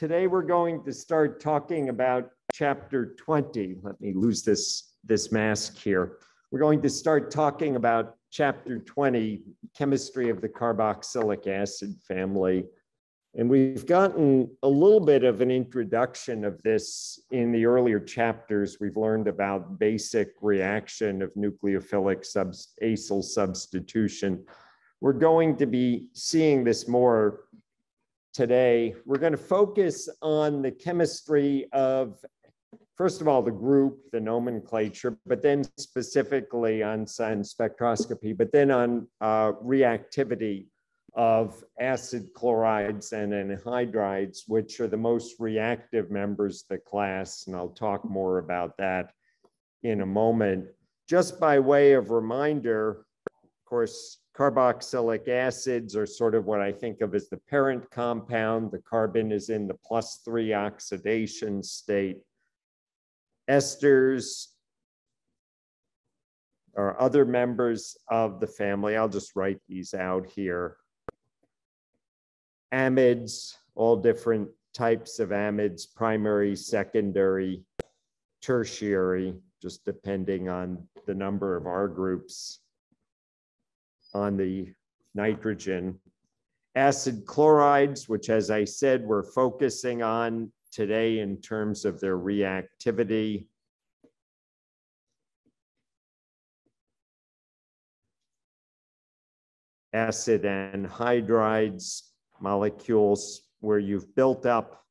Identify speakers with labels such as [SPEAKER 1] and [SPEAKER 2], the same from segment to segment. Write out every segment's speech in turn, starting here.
[SPEAKER 1] today we're going to start talking about chapter 20. Let me lose this, this mask here. We're going to start talking about chapter 20, chemistry of the carboxylic acid family. And we've gotten a little bit of an introduction of this in the earlier chapters. We've learned about basic reaction of nucleophilic sub acyl substitution. We're going to be seeing this more today. We're going to focus on the chemistry of, first of all, the group, the nomenclature, but then specifically on sun spectroscopy, but then on uh, reactivity of acid chlorides and anhydrides, which are the most reactive members of the class. And I'll talk more about that in a moment. Just by way of reminder, of course, carboxylic acids are sort of what I think of as the parent compound. The carbon is in the plus three oxidation state. Esters are other members of the family. I'll just write these out here amides, all different types of amides, primary, secondary, tertiary, just depending on the number of R groups on the nitrogen. Acid chlorides, which as I said, we're focusing on today in terms of their reactivity. Acid anhydrides, molecules where you've built up,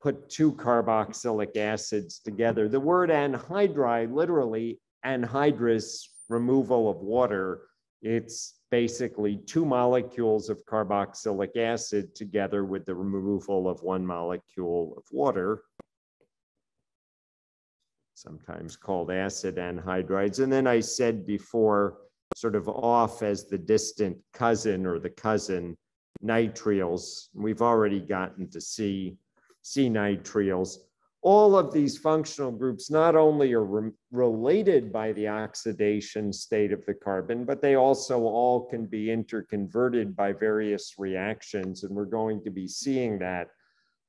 [SPEAKER 1] put two carboxylic acids together. The word anhydride, literally anhydrous, removal of water, it's basically two molecules of carboxylic acid together with the removal of one molecule of water, sometimes called acid anhydrides. And then I said before, sort of off as the distant cousin or the cousin nitriles. We've already gotten to see C nitriles. All of these functional groups not only are re related by the oxidation state of the carbon, but they also all can be interconverted by various reactions. And we're going to be seeing that.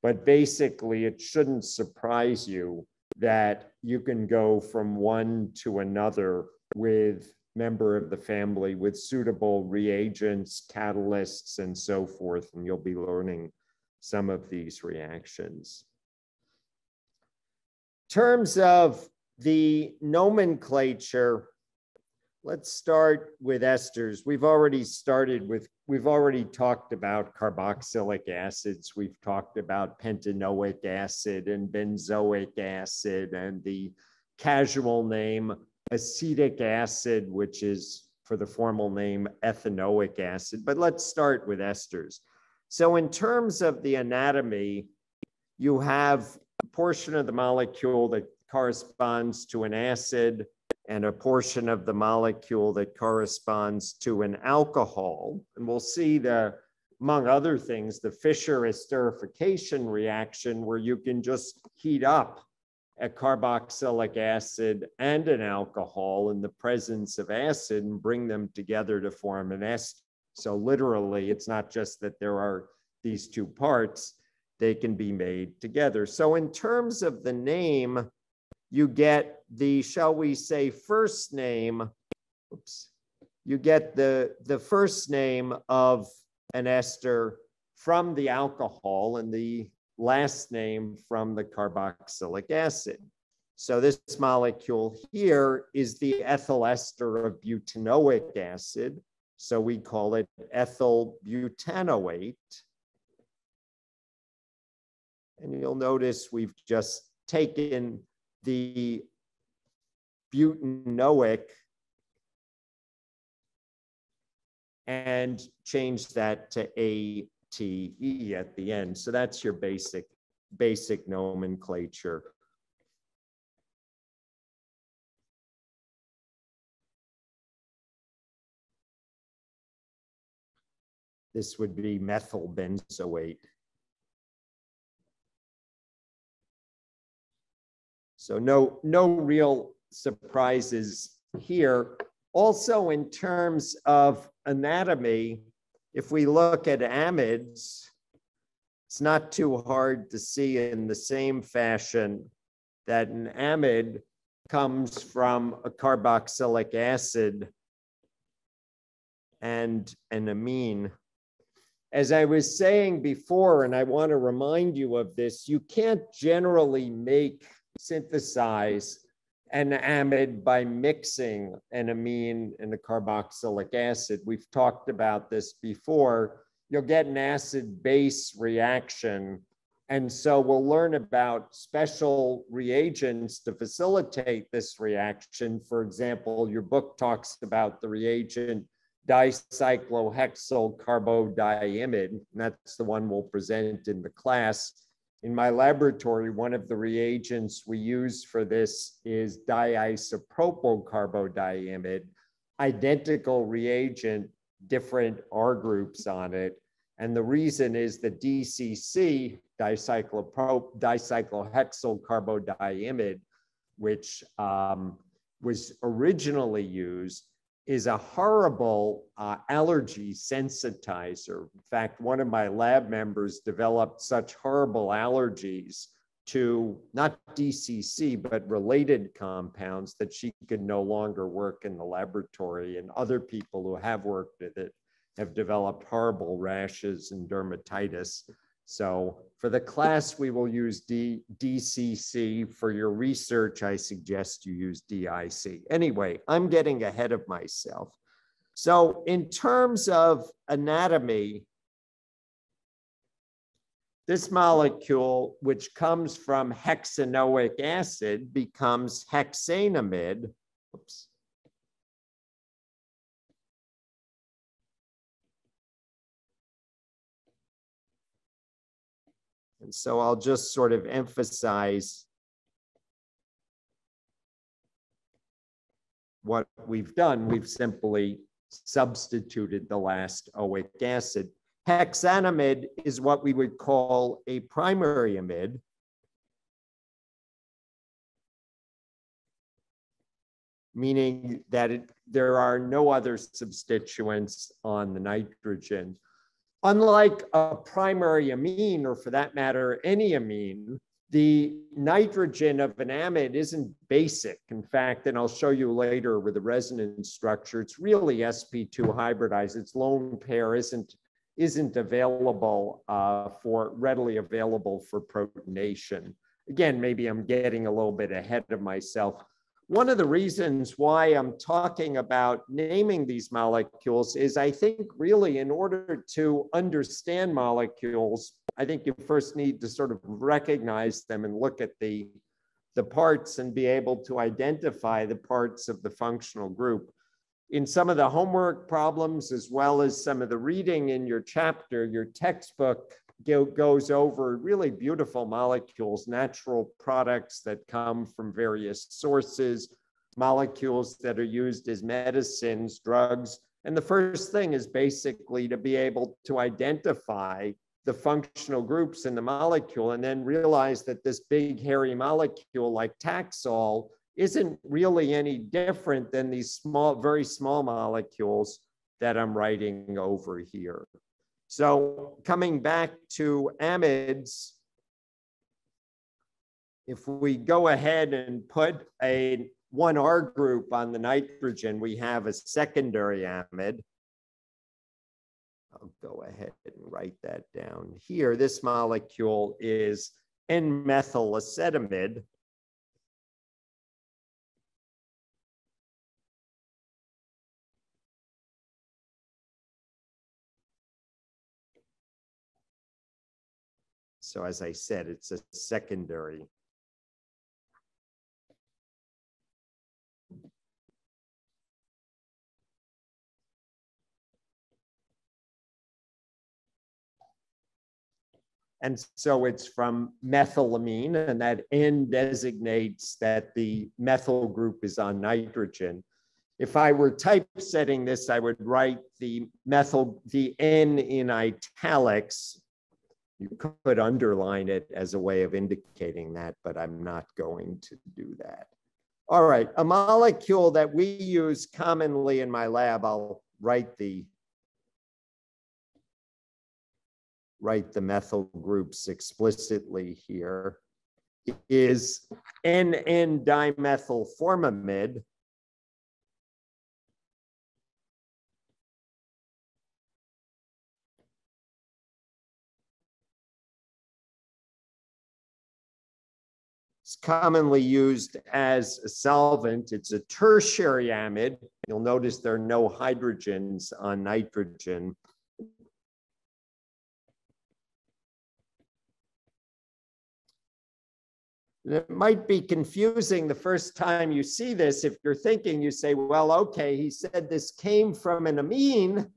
[SPEAKER 1] But basically, it shouldn't surprise you that you can go from one to another with member of the family with suitable reagents, catalysts, and so forth. And you'll be learning some of these reactions. In terms of the nomenclature, let's start with esters. We've already started with, we've already talked about carboxylic acids. We've talked about pentanoic acid and benzoic acid and the casual name acetic acid, which is for the formal name ethanoic acid. But let's start with esters. So in terms of the anatomy, you have portion of the molecule that corresponds to an acid and a portion of the molecule that corresponds to an alcohol. And we'll see the, among other things, the Fischer esterification reaction where you can just heat up a carboxylic acid and an alcohol in the presence of acid and bring them together to form an ester. So literally, it's not just that there are these two parts, they can be made together. So in terms of the name, you get the, shall we say, first name, oops, you get the, the first name of an ester from the alcohol and the last name from the carboxylic acid. So this molecule here is the ethyl ester of butanoic acid. So we call it ethyl butanoate. And you'll notice we've just taken the butanoic and changed that to ATE at the end. So that's your basic, basic nomenclature. This would be methyl benzoate. So no, no real surprises here. Also in terms of anatomy, if we look at amides, it's not too hard to see in the same fashion that an amide comes from a carboxylic acid and an amine. As I was saying before, and I want to remind you of this, you can't generally make, synthesize an amide by mixing an amine and a carboxylic acid. We've talked about this before. You'll get an acid base reaction. And so we'll learn about special reagents to facilitate this reaction. For example, your book talks about the reagent dicyclohexyl carbodiimide. And that's the one we'll present in the class. In my laboratory, one of the reagents we use for this is diisopropyl carbodiimide, identical reagent, different R groups on it. And the reason is the DCC, dicyclohexyl carbodiimide, which um, was originally used is a horrible uh, allergy sensitizer. In fact, one of my lab members developed such horrible allergies to not DCC, but related compounds that she could no longer work in the laboratory. And other people who have worked with it have developed horrible rashes and dermatitis. So for the class, we will use D, DCC. For your research, I suggest you use DIC. Anyway, I'm getting ahead of myself. So in terms of anatomy, this molecule, which comes from hexanoic acid, becomes hexanamide. Oops. And so I'll just sort of emphasize what we've done. We've simply substituted the last oic acid. Hexanamide is what we would call a primary amide. meaning that it, there are no other substituents on the nitrogen. Unlike a primary amine, or for that matter, any amine, the nitrogen of an amide isn't basic. In fact, and I'll show you later with the resonance structure, it's really sp2 hybridized. Its lone pair isn't, isn't available uh, for readily available for protonation. Again, maybe I'm getting a little bit ahead of myself. One of the reasons why I'm talking about naming these molecules is I think really in order to understand molecules, I think you first need to sort of recognize them and look at the, the parts and be able to identify the parts of the functional group. In some of the homework problems, as well as some of the reading in your chapter, your textbook goes over really beautiful molecules, natural products that come from various sources, molecules that are used as medicines, drugs. And the first thing is basically to be able to identify the functional groups in the molecule and then realize that this big hairy molecule like Taxol isn't really any different than these small, very small molecules that I'm writing over here. So coming back to amides, if we go ahead and put a 1R group on the nitrogen, we have a secondary amide. I'll go ahead and write that down here. This molecule is N-methylacetamide. So as I said, it's a secondary. And so it's from methylamine, and that N designates that the methyl group is on nitrogen. If I were typesetting this, I would write the methyl, the N in italics you could underline it as a way of indicating that, but I'm not going to do that. All right, a molecule that we use commonly in my lab, I'll write the write the methyl groups explicitly here, is N-N-dimethyl formamide, It's commonly used as a solvent. It's a tertiary amide. You'll notice there are no hydrogens on nitrogen. It might be confusing the first time you see this. If you're thinking, you say, well, okay, he said this came from an amine,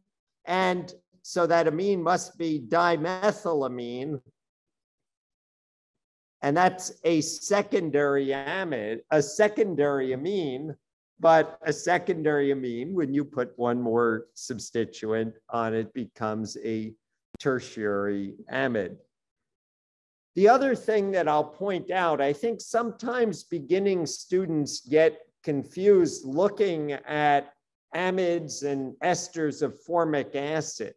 [SPEAKER 1] and so that amine must be dimethylamine. And that's a secondary amide, a secondary amine, but a secondary amine, when you put one more substituent on it, becomes a tertiary amide. The other thing that I'll point out, I think sometimes beginning students get confused looking at amides and esters of formic acid.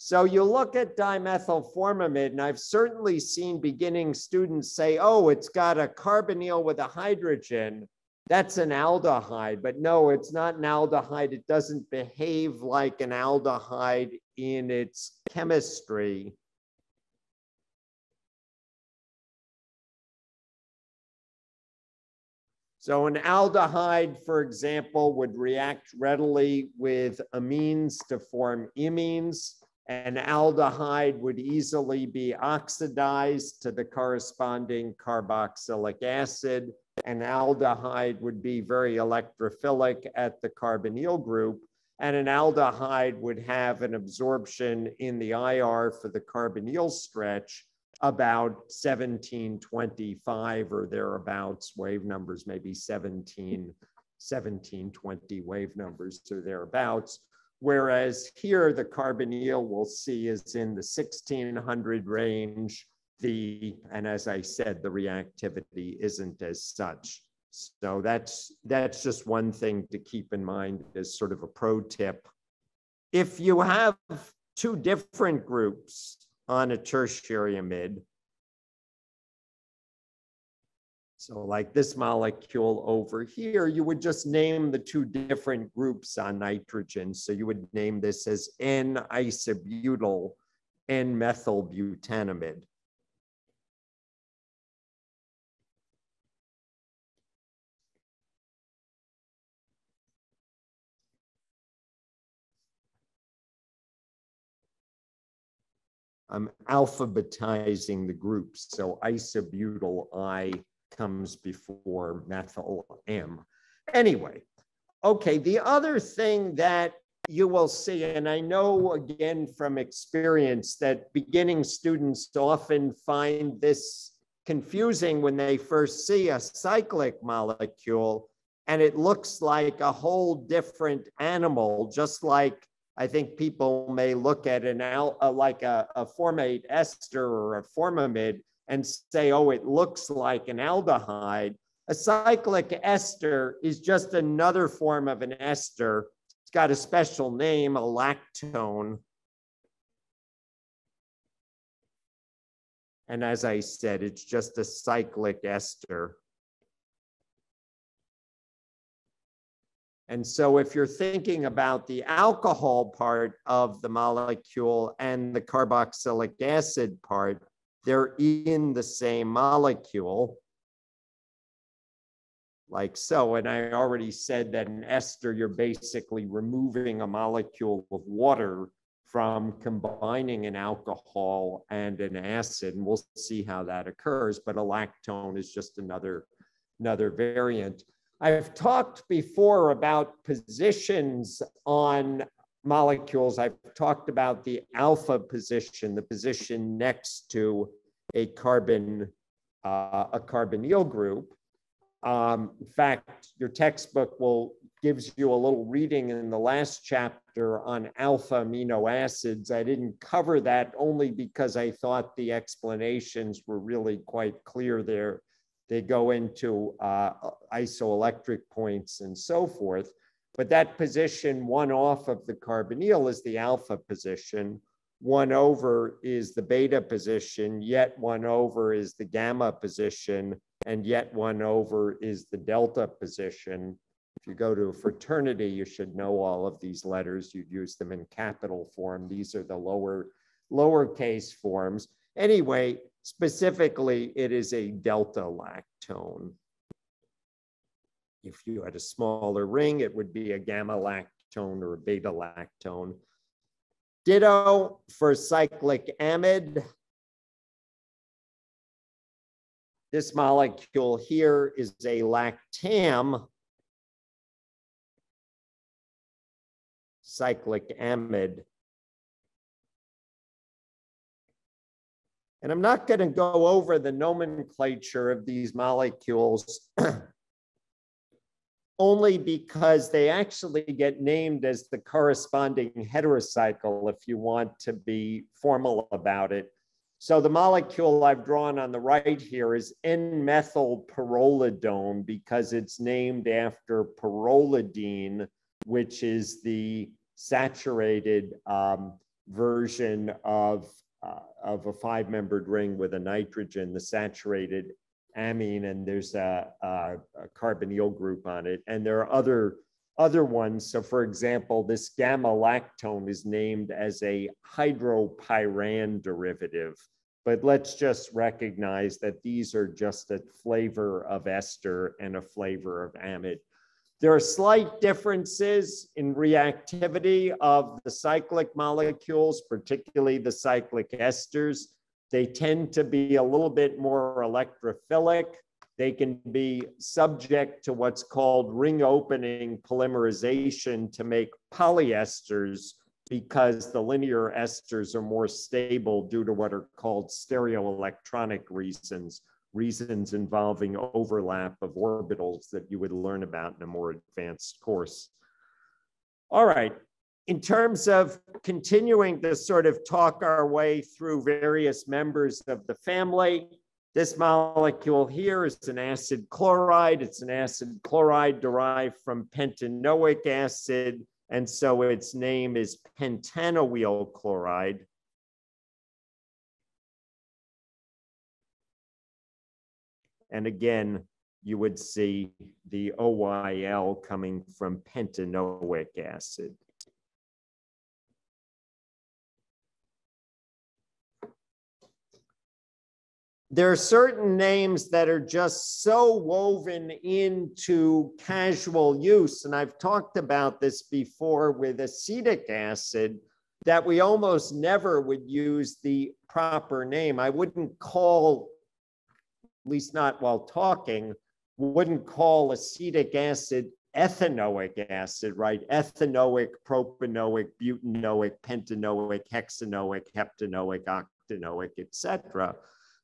[SPEAKER 1] So you look at dimethylformamide, and I've certainly seen beginning students say, oh, it's got a carbonyl with a hydrogen. That's an aldehyde, but no, it's not an aldehyde. It doesn't behave like an aldehyde in its chemistry. So an aldehyde, for example, would react readily with amines to form imines. An aldehyde would easily be oxidized to the corresponding carboxylic acid. An aldehyde would be very electrophilic at the carbonyl group. And an aldehyde would have an absorption in the IR for the carbonyl stretch about 1725 or thereabouts wave numbers, maybe 17, 1720 wave numbers or thereabouts. Whereas here the carbonyl we'll see is in the 1600 range. The, and as I said, the reactivity isn't as such. So that's, that's just one thing to keep in mind as sort of a pro tip. If you have two different groups, on a tertiary amide. So like this molecule over here, you would just name the two different groups on nitrogen. So you would name this as N-isobutyl N-methylbutanamide. I'm alphabetizing the groups. So isobutyl I comes before methyl M. Anyway, okay, the other thing that you will see, and I know again from experience that beginning students often find this confusing when they first see a cyclic molecule and it looks like a whole different animal, just like I think people may look at an al, uh, like a, a formate ester or a formamide and say, oh, it looks like an aldehyde. A cyclic ester is just another form of an ester. It's got a special name, a lactone. And as I said, it's just a cyclic ester. And so if you're thinking about the alcohol part of the molecule and the carboxylic acid part, they're in the same molecule like so. And I already said that in ester, you're basically removing a molecule of water from combining an alcohol and an acid. And we'll see how that occurs. But a lactone is just another, another variant. I've talked before about positions on molecules. I've talked about the alpha position, the position next to a carbon, uh, a carbonyl group. Um, in fact, your textbook will gives you a little reading in the last chapter on alpha amino acids. I didn't cover that only because I thought the explanations were really quite clear there they go into uh, isoelectric points and so forth. But that position, one off of the carbonyl, is the alpha position. One over is the beta position, yet one over is the gamma position, and yet one over is the delta position. If you go to a fraternity, you should know all of these letters. You'd use them in capital form. These are the lower lowercase forms. Anyway, specifically, it is a delta lactone. If you had a smaller ring, it would be a gamma lactone or a beta lactone. Ditto for cyclic amide. This molecule here is a lactam cyclic amide. And I'm not going to go over the nomenclature of these molecules only because they actually get named as the corresponding heterocycle if you want to be formal about it. So the molecule I've drawn on the right here is N-methylpyrrolidone because it's named after pyrrolidine, which is the saturated um, version of, uh, of a five-membered ring with a nitrogen, the saturated amine and there's a, a, a, carbonyl group on it. And there are other, other ones. So for example, this gamma lactone is named as a hydropyran derivative. But let's just recognize that these are just a flavor of ester and a flavor of amide. There are slight differences in reactivity of the cyclic molecules, particularly the cyclic esters. They tend to be a little bit more electrophilic. They can be subject to what's called ring opening polymerization to make polyesters because the linear esters are more stable due to what are called stereoelectronic reasons, reasons involving overlap of orbitals that you would learn about in a more advanced course. All right, in terms of continuing to sort of talk our way through various members of the family, this molecule here is an acid chloride. It's an acid chloride derived from pentanoic acid, and so its name is pentanoyl chloride. And again, you would see the OYL coming from pentanoic acid. There are certain names that are just so woven into casual use. And I've talked about this before with acetic acid that we almost never would use the proper name. I wouldn't call, at least not while talking, wouldn't call acetic acid ethanoic acid, right? Ethanoic, propanoic, butanoic, pentanoic, hexanoic, heptanoic, octanoic, etc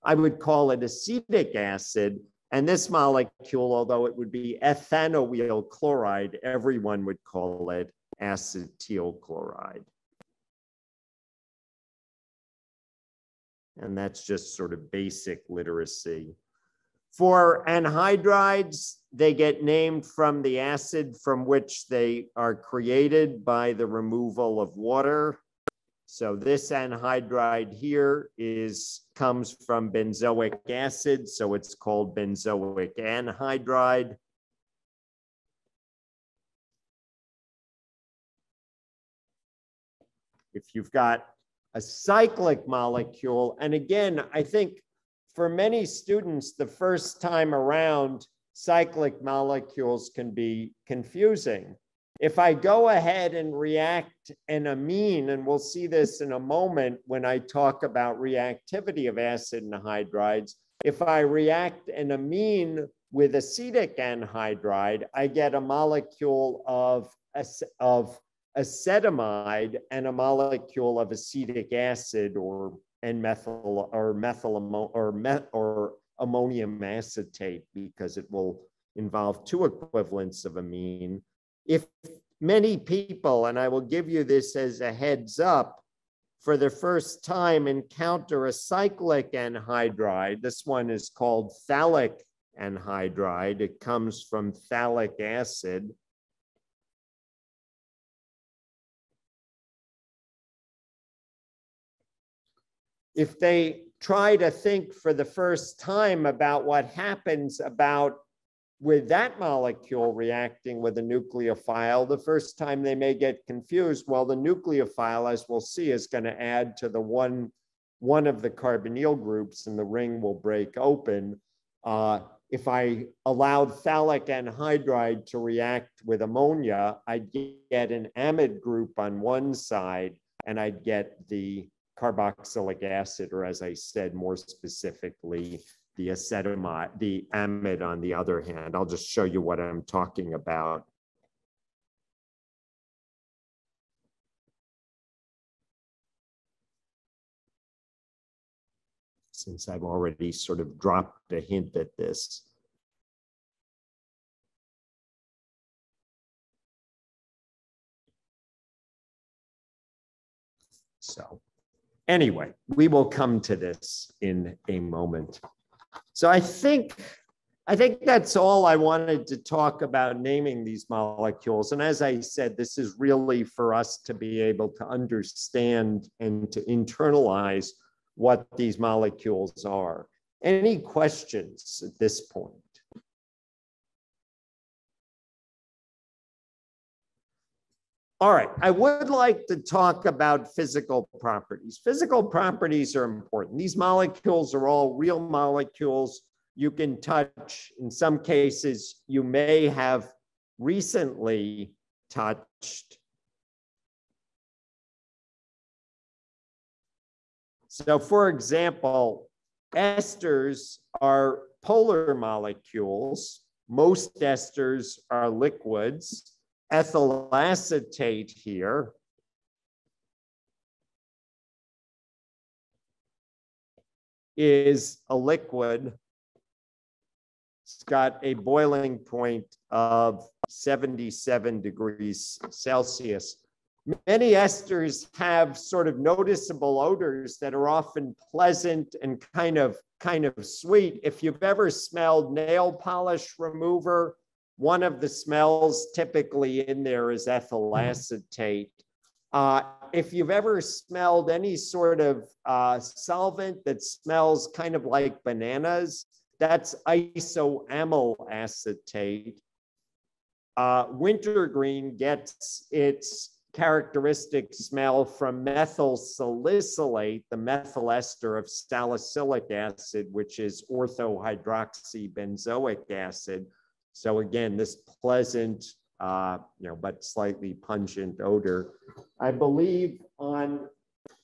[SPEAKER 1] I would call it acetic acid. And this molecule, although it would be ethanoyl chloride, everyone would call it acetyl chloride. And that's just sort of basic literacy. For anhydrides, they get named from the acid from which they are created by the removal of water. So this anhydride here is comes from benzoic acid, so it's called benzoic anhydride. If you've got a cyclic molecule, and again, I think for many students, the first time around, cyclic molecules can be confusing if I go ahead and react an amine, and we'll see this in a moment when I talk about reactivity of acid anhydrides, if I react an amine with acetic anhydride, I get a molecule of, of acetamide and a molecule of acetic acid or N-methyl or methyl or, met, or ammonium acetate because it will involve two equivalents of amine if many people, and I will give you this as a heads up, for the first time encounter a cyclic anhydride, this one is called phthalic anhydride. It comes from phthalic acid. if they try to think for the first time about what happens about with that molecule reacting with a nucleophile, the first time they may get confused. Well, the nucleophile, as we'll see, is going to add to the one, one of the carbonyl groups and the ring will break open. Uh, if I allowed phthalic anhydride to react with ammonia, I'd get an amide group on one side and I'd get the carboxylic acid, or as I said more specifically, the acetamide, the amide on the other hand. I'll just show you what I'm talking about. Since I've already sort of dropped a hint at this. So anyway, we will come to this in a moment. So I think I think that's all I wanted to talk about naming these molecules. And as I said, this is really for us to be able to understand and to internalize what these molecules are. Any questions at this point? All right, I would like to talk about physical properties. Physical properties are important. These molecules are all real molecules you can touch. In some cases, you may have recently touched. So for example, esters are polar molecules. Most esters are liquids ethyl acetate here. is a liquid. It's got a boiling point of 77 degrees Celsius. Many esters have sort of noticeable odors that are often pleasant and kind of kind of sweet. If you've ever smelled nail polish remover, one of the smells typically in there is ethyl acetate. Uh, if you've ever smelled any sort of uh, solvent that smells kind of like bananas, that's isoamyl acetate. Uh, wintergreen gets its characteristic smell from methyl salicylate, the methyl ester of salicylic acid, which is orthohydroxybenzoic acid. So again, this pleasant, uh, you know, but slightly pungent odor. I believe on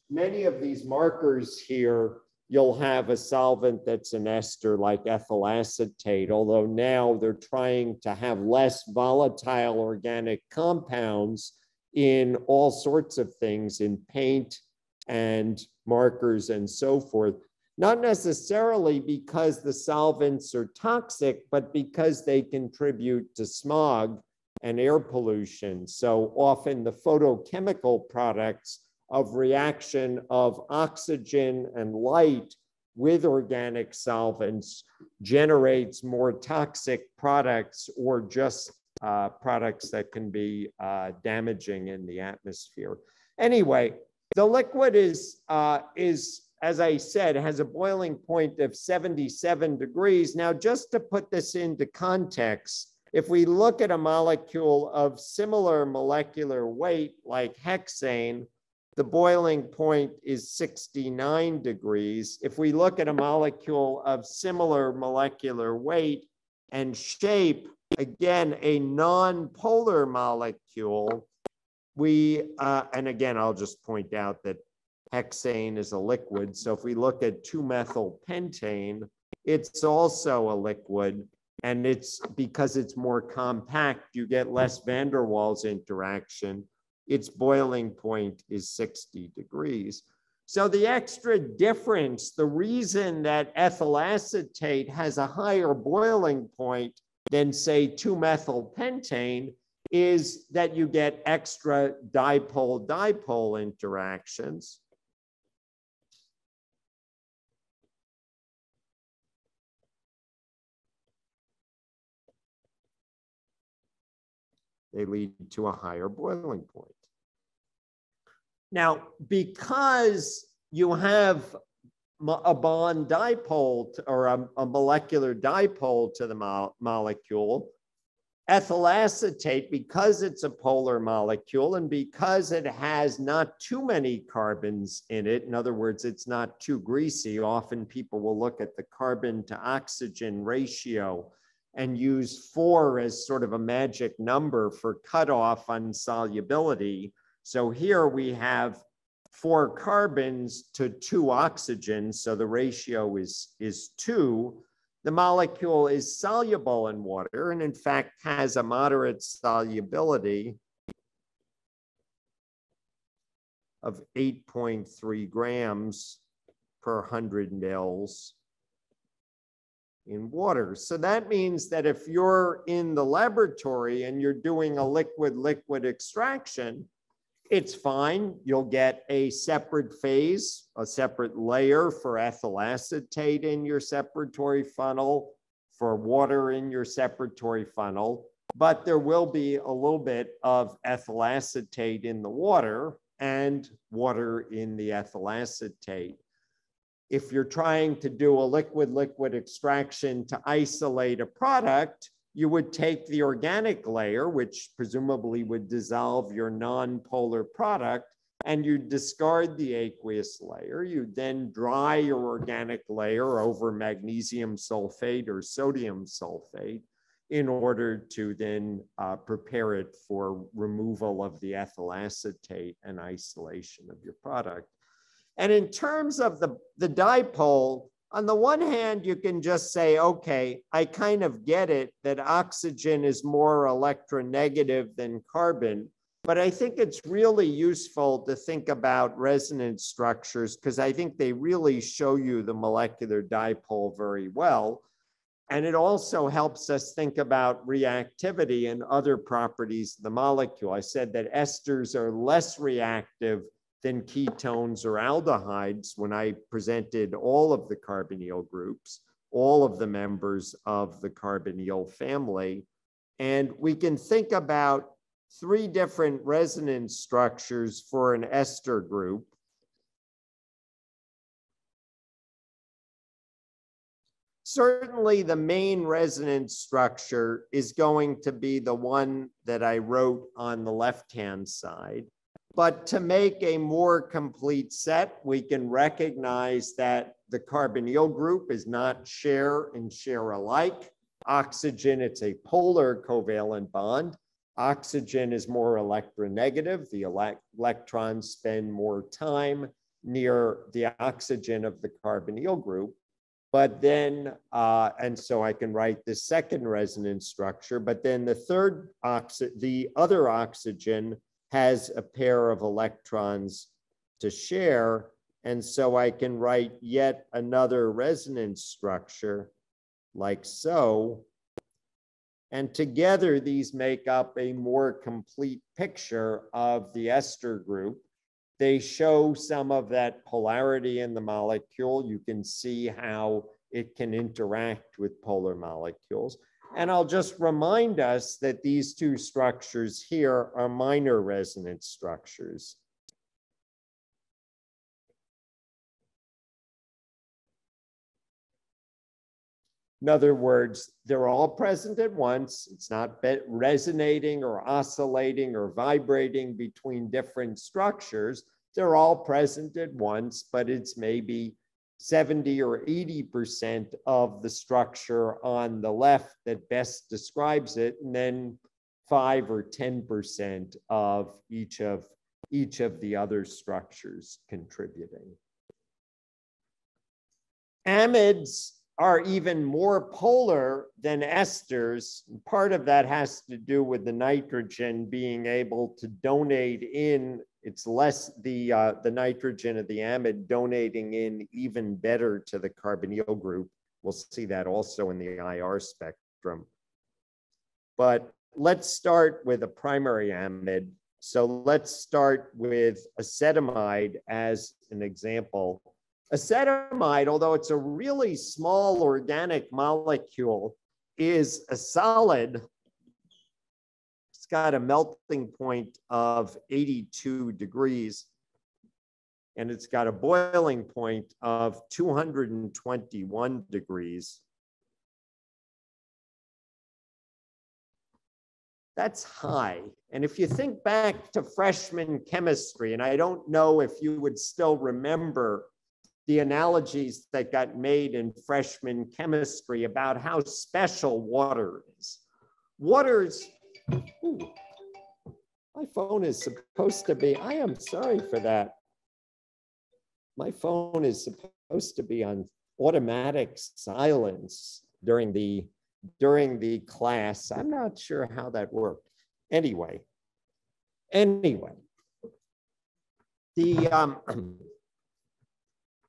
[SPEAKER 1] many of these markers here, you'll have a solvent that's an ester like ethyl acetate, although now they're trying to have less volatile organic compounds in all sorts of things in paint and markers and so forth not necessarily because the solvents are toxic, but because they contribute to smog and air pollution. So often the photochemical products of reaction of oxygen and light with organic solvents generates more toxic products or just uh, products that can be uh, damaging in the atmosphere. Anyway, the liquid is, uh, is as I said, has a boiling point of 77 degrees. Now, just to put this into context, if we look at a molecule of similar molecular weight like hexane, the boiling point is 69 degrees. If we look at a molecule of similar molecular weight and shape, again, a non-polar molecule, we, uh, and again, I'll just point out that hexane is a liquid. So if we look at 2-methyl pentane, it's also a liquid. And it's because it's more compact, you get less van der Waals interaction. Its boiling point is 60 degrees. So the extra difference, the reason that ethyl acetate has a higher boiling point than say 2-methyl pentane is that you get extra dipole-dipole interactions. They lead to a higher boiling point. Now, because you have a bond dipole to, or a, a, molecular dipole to the mo molecule. Ethyl acetate, because it's a polar molecule and because it has not too many carbons in it, in other words, it's not too greasy, often people will look at the carbon to oxygen ratio and use four as sort of a magic number for cutoff on solubility. So here we have four carbons to two oxygens, so the ratio is, is two. The molecule is soluble in water and in fact has a moderate solubility of 8.3 grams per 100 mils in water. So that means that if you're in the laboratory and you're doing a liquid-liquid extraction, it's fine. You'll get a separate phase, a separate layer for ethyl acetate in your separatory funnel, for water in your separatory funnel, but there will be a little bit of ethyl acetate in the water and water in the ethyl acetate if you're trying to do a liquid-liquid extraction to isolate a product, you would take the organic layer, which presumably would dissolve your non-polar product, and you discard the aqueous layer. You then dry your organic layer over magnesium sulfate or sodium sulfate in order to then uh, prepare it for removal of the ethyl acetate and isolation of your product. And in terms of the, the dipole, on the one hand, you can just say, okay, I kind of get it that oxygen is more electronegative than carbon. But I think it's really useful to think about resonance structures because I think they really show you the molecular dipole very well. And it also helps us think about reactivity and other properties of the molecule. I said that esters are less reactive than ketones or aldehydes when I presented all of the carbonyl groups, all of the members of the carbonyl family. And we can think about three different resonance structures for an ester group. Certainly the main resonance structure is going to be the one that I wrote on the left-hand side. But to make a more complete set, we can recognize that the carbonyl group is not share and share alike. Oxygen, it's a polar covalent bond. Oxygen is more electronegative. The electrons spend more time near the oxygen of the carbonyl group. But then, uh, and so I can write the second resonance structure, but then the third, oxy the other oxygen has a pair of electrons to share. And so I can write yet another resonance structure like so. And together, these make up a more complete picture of the ester group. They show some of that polarity in the molecule. You can see how it can interact with polar molecules. And I'll just remind us that these two structures here are minor resonance structures. In other words, they're all present at once. It's not resonating or oscillating or vibrating between different structures. They're all present at once, but it's maybe 70 or 80% of the structure on the left that best describes it, and then five or 10% of each of each of the other structures contributing. Amides are even more polar than esters. Part of that has to do with the nitrogen being able to donate in it's less the uh, the nitrogen of the amide donating in even better to the carbonyl group. We'll see that also in the IR spectrum. But let's start with a primary amide. So let's start with acetamide as an example. Acetamide, although it's a really small organic molecule, is a solid got a melting point of 82 degrees. and it's got a boiling point of 221 degrees. That's high. And if you think back to freshman chemistry, and I don't know if you would still remember the analogies that got made in freshman chemistry about how special water is. Water's, ooh, my phone is supposed to be, I am sorry for that. My phone is supposed to be on automatic silence during the during the class. I'm not sure how that worked. Anyway, anyway, the um,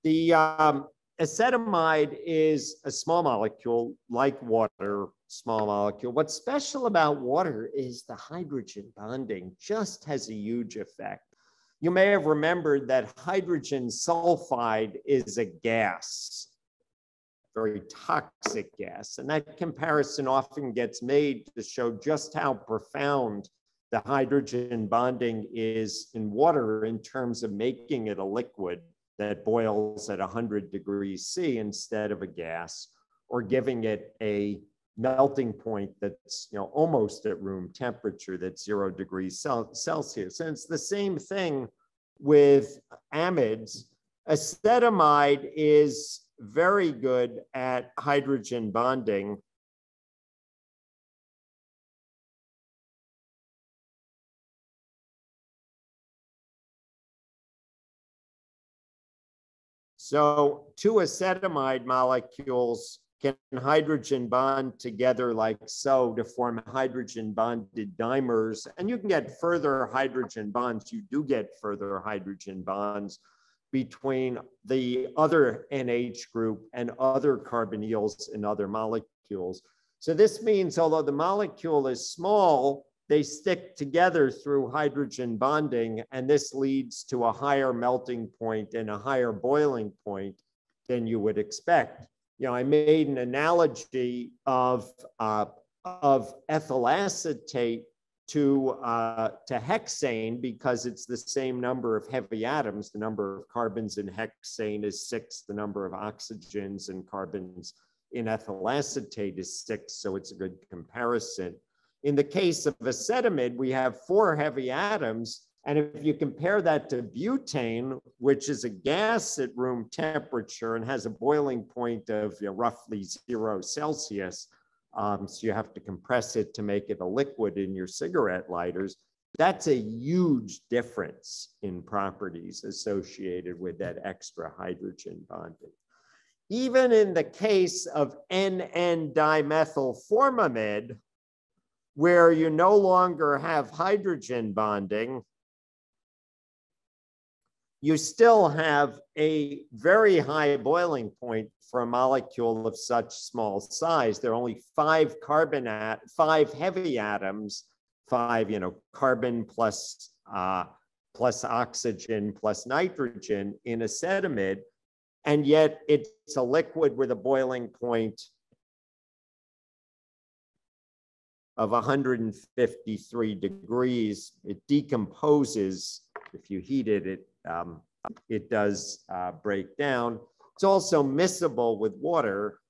[SPEAKER 1] the um, acetamide is a small molecule like water, small molecule. What's special about water is the hydrogen bonding just has a huge effect. You may have remembered that hydrogen sulfide is a gas, very toxic gas. And that comparison often gets made to show just how profound the hydrogen bonding is in water in terms of making it a liquid that boils at 100 degrees C instead of a gas, or giving it a melting point that's you know almost at room temperature that's zero degrees Celsius. And it's the same thing with amides. Acetamide is very good at hydrogen bonding So two acetamide molecules can hydrogen bond together like so to form hydrogen bonded dimers. And you can get further hydrogen bonds. You do get further hydrogen bonds between the other NH group and other carbonyls in other molecules. So this means although the molecule is small, they stick together through hydrogen bonding, and this leads to a higher melting point and a higher boiling point than you would expect. You know, I made an analogy of, uh, of ethyl acetate to, uh, to hexane because it's the same number of heavy atoms. The number of carbons in hexane is six, the number of oxygens and carbons in ethyl acetate is six, so it's a good comparison. In the case of acetamide, we have four heavy atoms. And if you compare that to butane, which is a gas at room temperature and has a boiling point of you know, roughly zero Celsius, um, so you have to compress it to make it a liquid in your cigarette lighters, that's a huge difference in properties associated with that extra hydrogen bonding. Even in the case of NN dimethylformamide, where you no longer have hydrogen bonding, you still have a very high boiling point for a molecule of such small size. There are only five carbon at five heavy atoms, five, you know, carbon plus uh, plus oxygen plus nitrogen in acetamide, and yet it's a liquid with a boiling point of 153 degrees. It decomposes. If you heat it, it, um, it does uh, break down. It's also miscible with water.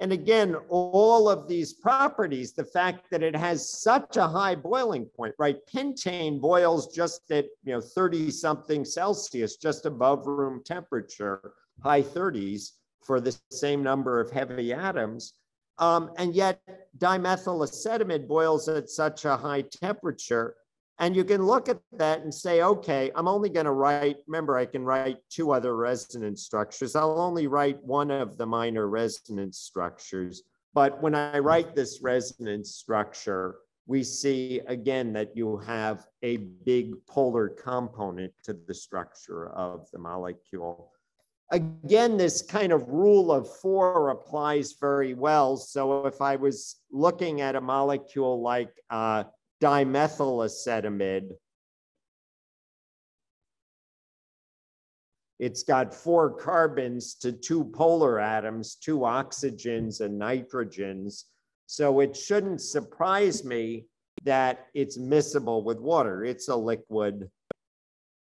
[SPEAKER 1] And again, all of these properties, the fact that it has such a high boiling point, right? Pentane boils just at you know 30 something Celsius, just above room temperature, high 30s for the same number of heavy atoms. Um, and yet dimethyl acetamide boils at such a high temperature and you can look at that and say, okay, I'm only going to write, remember, I can write two other resonance structures. I'll only write one of the minor resonance structures. But when I write this resonance structure, we see again that you have a big polar component to the structure of the molecule. Again, this kind of rule of four applies very well. So if I was looking at a molecule like uh, dimethylacetamide. It's got four carbons to two polar atoms, two oxygens and nitrogens. So it shouldn't surprise me that it's miscible with water. It's a liquid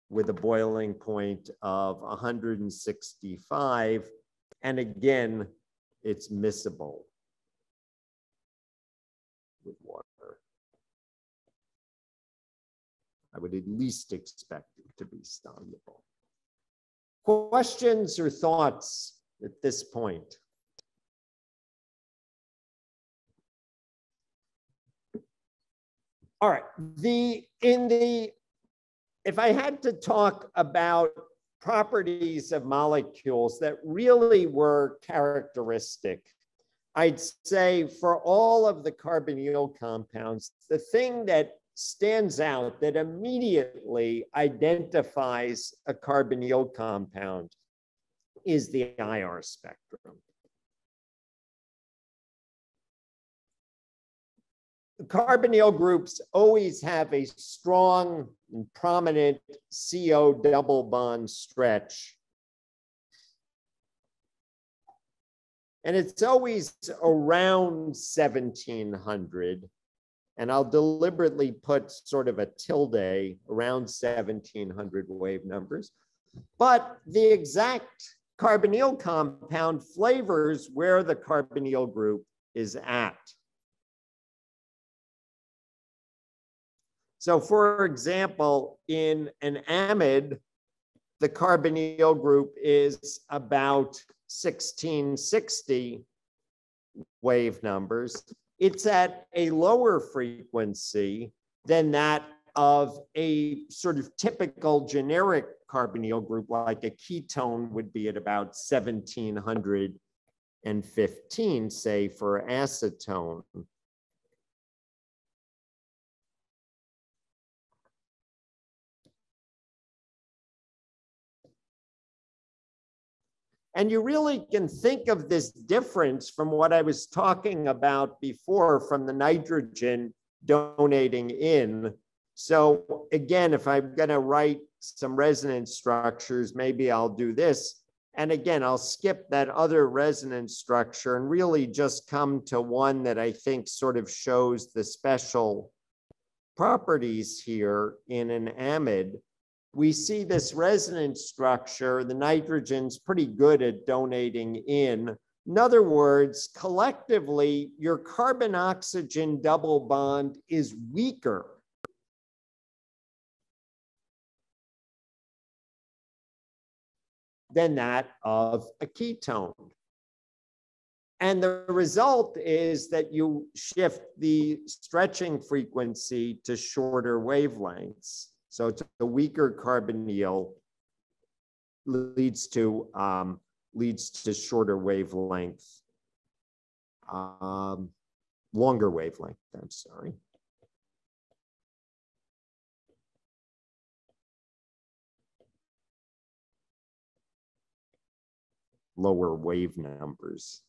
[SPEAKER 1] with a boiling point of 165. And again, it's miscible with water. I would at least expect it to be soluble. Questions or thoughts at this point? All right, the in the if I had to talk about properties of molecules that really were characteristic, I'd say for all of the carbonyl compounds, the thing that stands out that immediately identifies a carbonyl compound is the IR spectrum. carbonyl groups always have a strong and prominent CO double bond stretch. And it's always around 1700. And I'll deliberately put sort of a tilde around 1700 wave numbers. But the exact carbonyl compound flavors where the carbonyl group is at. So for example, in an amide, the carbonyl group is about 1660 wave numbers. It's at a lower frequency than that of a sort of typical generic carbonyl group, like a ketone would be at about 1715, say, for acetone. And you really can think of this difference from what I was talking about before from the nitrogen donating in. So again, if I'm going to write some resonance structures, maybe I'll do this. And again, I'll skip that other resonance structure and really just come to one that I think sort of shows the special properties here in an amide we see this resonance structure, the nitrogen's pretty good at donating in. In other words, collectively, your carbon oxygen double bond is weaker than that of a ketone. And the result is that you shift the stretching frequency to shorter wavelengths. So it's a weaker carbonyl leads to um, leads to shorter wavelength, um, longer wavelength. I'm sorry. Lower wave numbers.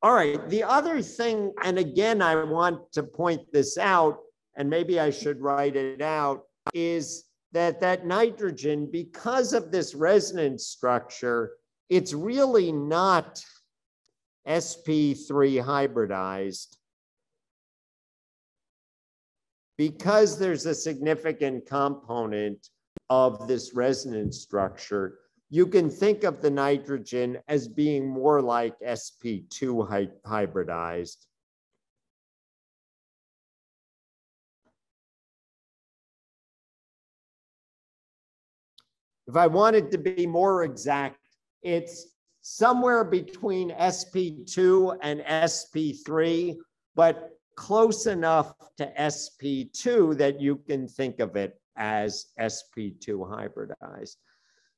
[SPEAKER 1] All right, the other thing, and again, I want to point this out, and maybe I should write it out, is that that nitrogen, because of this resonance structure, it's really not sp3 hybridized because there's a significant component of this resonance structure, you can think of the nitrogen as being more like sp2 hybridized. If I wanted to be more exact, it's somewhere between SP2 and SP3, but close enough to SP2 that you can think of it as SP2 hybridized.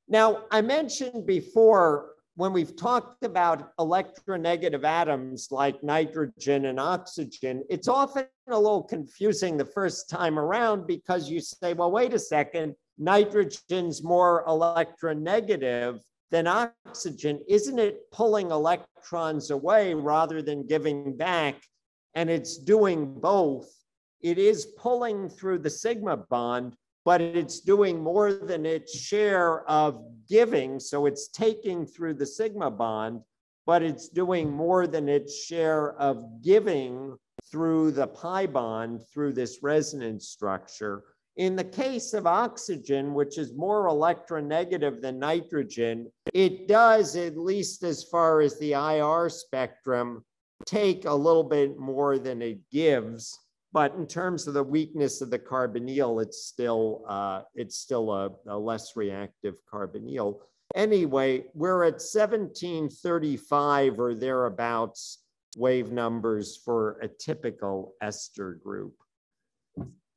[SPEAKER 1] Now, I mentioned before when we've talked about electronegative atoms like nitrogen and oxygen, it's often a little confusing the first time around because you say, well, wait a second, nitrogen's more electronegative than oxygen, isn't it pulling electrons away rather than giving back? And it's doing both. It is pulling through the sigma bond, but it's doing more than its share of giving. So it's taking through the sigma bond. but it's doing more than its share of giving through the pi bond, through this resonance structure. In the case of oxygen, which is more electronegative than nitrogen, it does, at least as far as the IR spectrum, take a little bit more than it gives. But in terms of the weakness of the carbonyl, it's still uh, it's still a, a less reactive carbonyl. Anyway, we're at 1735 or thereabouts wave numbers for a typical ester group.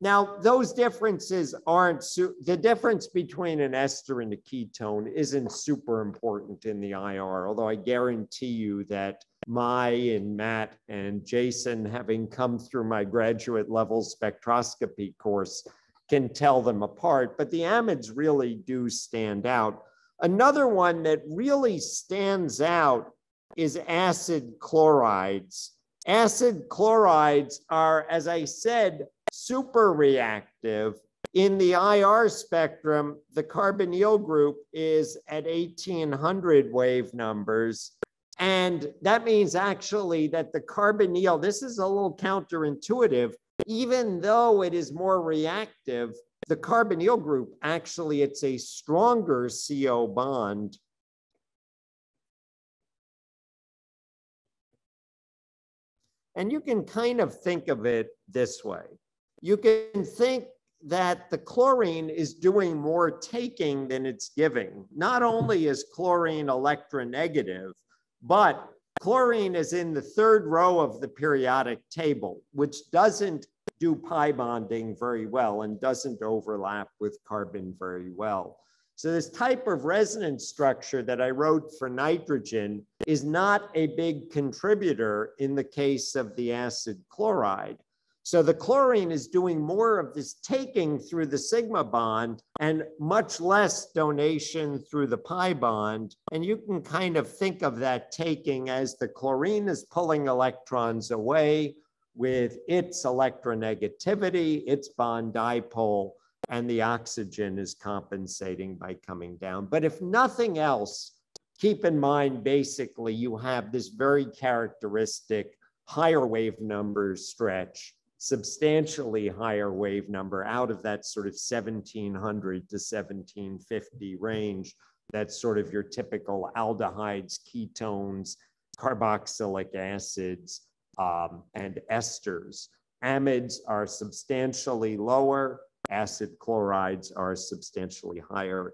[SPEAKER 1] Now, those differences aren't, the difference between an ester and a ketone isn't super important in the IR, although I guarantee you that Mai and Matt and Jason, having come through my graduate level spectroscopy course, can tell them apart, but the amides really do stand out. Another one that really stands out is acid chlorides. Acid chlorides are, as I said, super reactive. In the IR spectrum, the carbonyl group is at 1800 wave numbers. And that means actually that the carbonyl, this is a little counterintuitive, even though it is more reactive, the carbonyl group, actually, it's a stronger CO bond. And you can kind of think of it this way you can think that the chlorine is doing more taking than it's giving. Not only is chlorine electronegative, but chlorine is in the third row of the periodic table, which doesn't do pi bonding very well and doesn't overlap with carbon very well. So this type of resonance structure that I wrote for nitrogen is not a big contributor in the case of the acid chloride. So the chlorine is doing more of this taking through the sigma bond and much less donation through the pi bond. And you can kind of think of that taking as the chlorine is pulling electrons away with its electronegativity, its bond dipole, and the oxygen is compensating by coming down. But if nothing else, keep in mind basically you have this very characteristic higher wave number stretch substantially higher wave number out of that sort of 1700 to 1750 range. That's sort of your typical aldehydes, ketones, carboxylic acids, um, and esters. Amides are substantially lower, acid chlorides are substantially higher.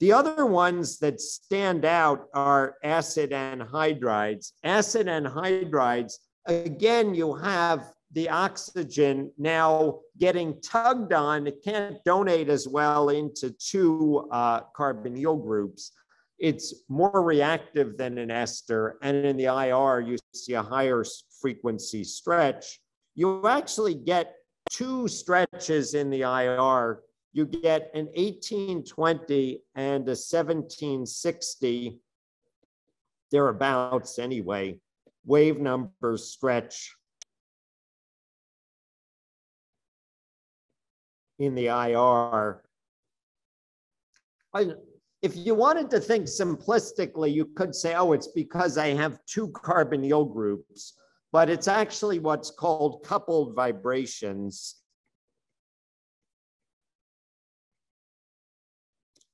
[SPEAKER 1] The other ones that stand out are acid anhydrides. Acid anhydrides, again, you have the oxygen now getting tugged on, it can't donate as well into two uh, carbonyl groups. It's more reactive than an ester. And in the IR, you see a higher frequency stretch. You actually get two stretches in the IR. You get an 1820 and a 1760, thereabouts anyway, wave number stretch in the IR. I, if you wanted to think simplistically, you could say, oh, it's because I have two carbonyl groups, but it's actually what's called coupled vibrations,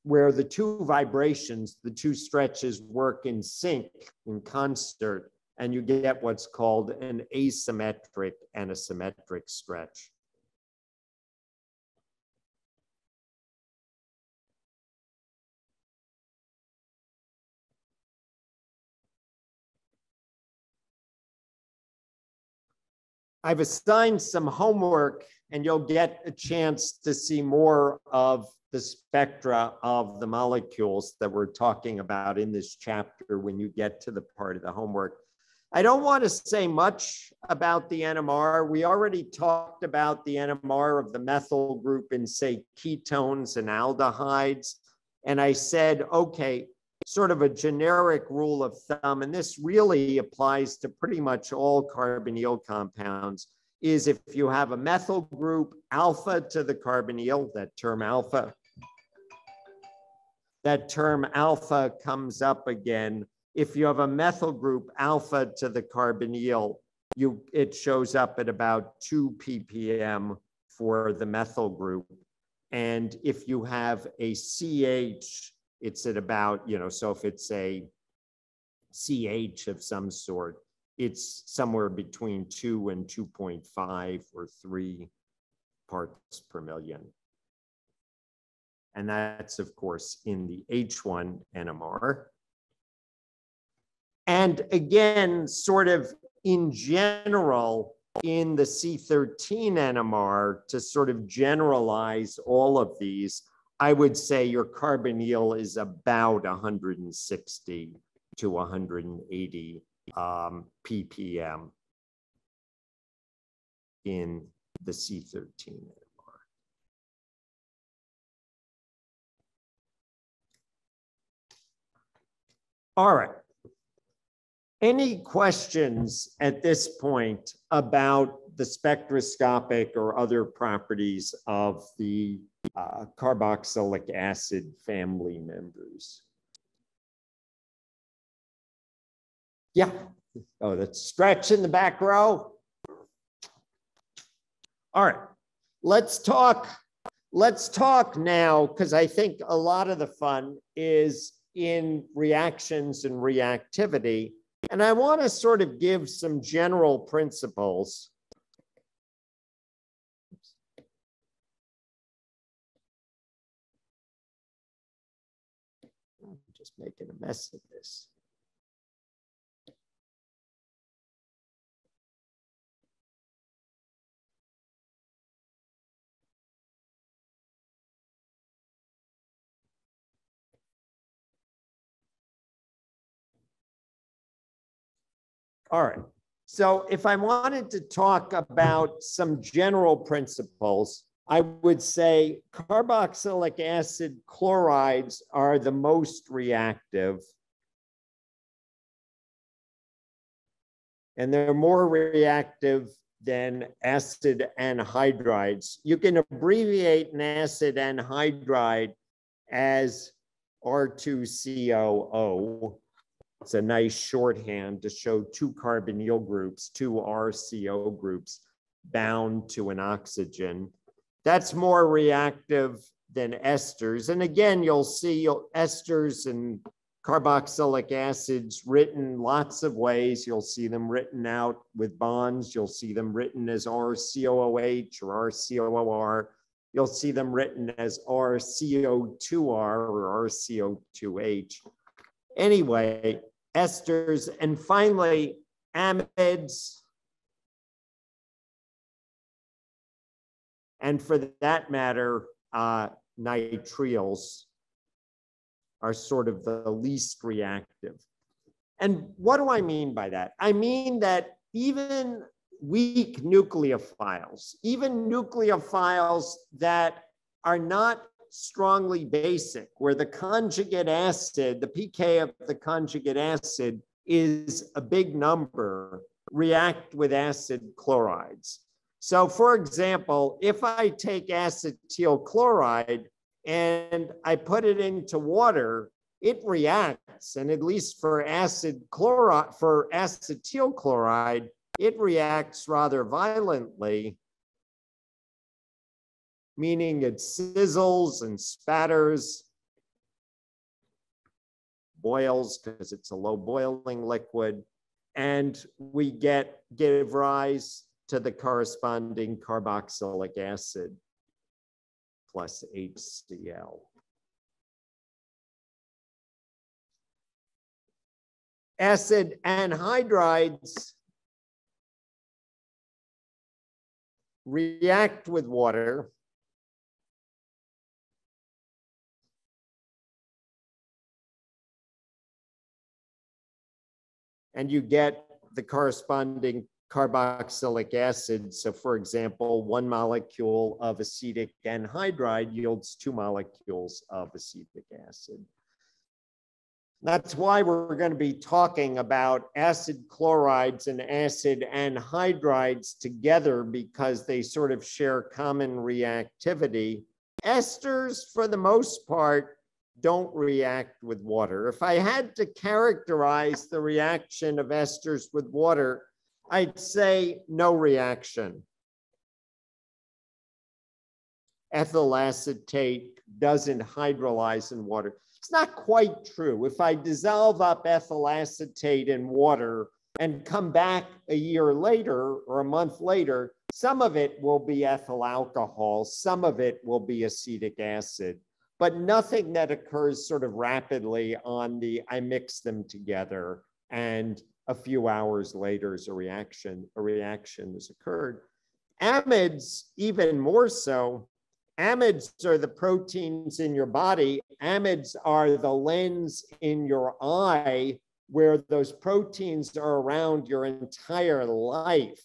[SPEAKER 1] where the two vibrations, the two stretches work in sync, in concert, and you get what's called an asymmetric and a symmetric stretch. I've assigned some homework and you'll get a chance to see more of the spectra of the molecules that we're talking about in this chapter when you get to the part of the homework. I don't want to say much about the NMR. We already talked about the NMR of the methyl group in, say, ketones and aldehydes. And I said, okay, sort of a generic rule of thumb, and this really applies to pretty much all carbonyl compounds, is if you have a methyl group alpha to the carbonyl, that term alpha, that term alpha comes up again If you have a methyl group alpha to the carbonyl, you, it shows up at about 2 ppm for the methyl group. And if you have a CH, it's at about, you know, so if it's a CH of some sort, it's somewhere between 2 and 2.5 or 3 parts per million. And that's, of course, in the H1 NMR. And again, sort of in general, in the C13 NMR, to sort of generalize all of these, I would say your carbonyl is about 160 to 180 um, ppm in the C13 NMR. All right. Any questions at this point about the spectroscopic or other properties of the uh, carboxylic acid family members? Yeah. Oh, that's stretch in the back row. All right. Let's talk. Let's talk now because I think a lot of the fun is in reactions and reactivity. And I want to sort of give some general principles. Making a mess of this. All right. So if I wanted to talk about some general principles, I would say carboxylic acid chlorides are the most reactive. And they're more reactive than acid anhydrides. You can abbreviate an acid anhydride as R2COO it's a nice shorthand to show two carbonyl groups, two RCO groups bound to an oxygen. That's more reactive than esters. And again, you'll see esters and carboxylic acids written lots of ways. You'll see them written out with bonds. You'll see them written as RCOOH or RCOOR. You'll see them written as RCO2R or RCO2H. Anyway, esters, and finally, amides. And for that matter, uh, nitriles are sort of the least reactive. And what do I mean by that? I mean that even weak nucleophiles, even nucleophiles that are not strongly basic, where the conjugate acid, the pK of the conjugate acid is a big number, react with acid chlorides. So for example, if I take acetyl chloride and I put it into water, it reacts. And at least for acid chloride, for acetyl chloride, it reacts rather violently meaning it sizzles and spatters, boils because it's a low boiling liquid, and we get give rise to the corresponding carboxylic acid plus HCl. Acid anhydrides react with water and you get the corresponding carboxylic acid. So for example, one molecule of acetic anhydride yields two molecules of acetic acid. That's why we're going to be talking about acid chlorides and acid anhydrides together because they sort of share common reactivity. Esters, for the most part, don't react with water. If I had to characterize the reaction of esters with water, I'd say no reaction. Ethyl acetate doesn't hydrolyze in water. It's not quite true. If I dissolve up ethyl acetate in water and come back a year later or a month later, some of it will be ethyl alcohol, some of it will be acetic acid, but nothing that occurs sort of rapidly on the I mix them together and a few hours later is a reaction, a reaction has occurred. Amides, even more so, amides are the proteins in your body. Amides are the lens in your eye where those proteins are around your entire life.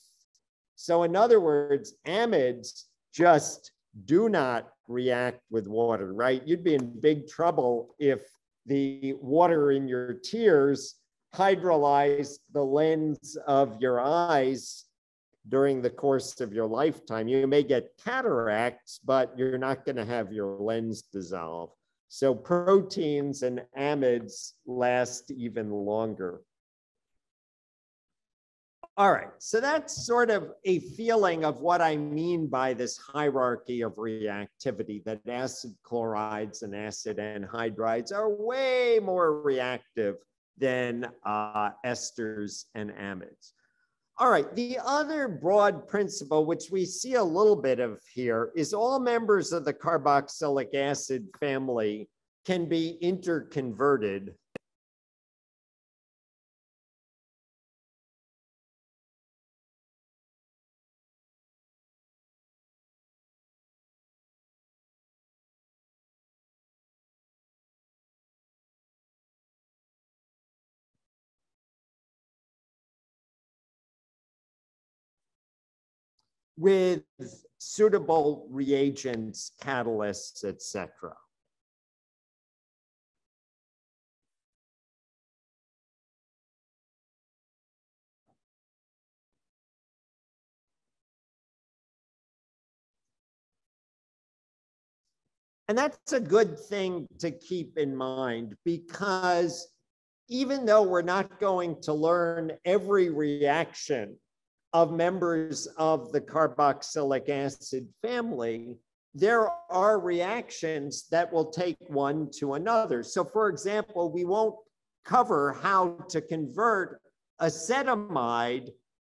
[SPEAKER 1] So in other words, amides just do not react with water, right? You'd be in big trouble if the water in your tears hydrolyzed the lens of your eyes during the course of your lifetime. You may get cataracts, but you're not going to have your lens dissolve. So proteins and amides last even longer. All right, so that's sort of a feeling of what I mean by this hierarchy of reactivity, that acid chlorides and acid anhydrides are way more reactive than uh, esters and amides. All right, the other broad principle, which we see a little bit of here, is all members of the carboxylic acid family can be interconverted with suitable reagents, catalysts, etc. And that's a good thing to keep in mind because even though we're not going to learn every reaction of members of the carboxylic acid family, there are reactions that will take one to another. So for example, we won't cover how to convert acetamide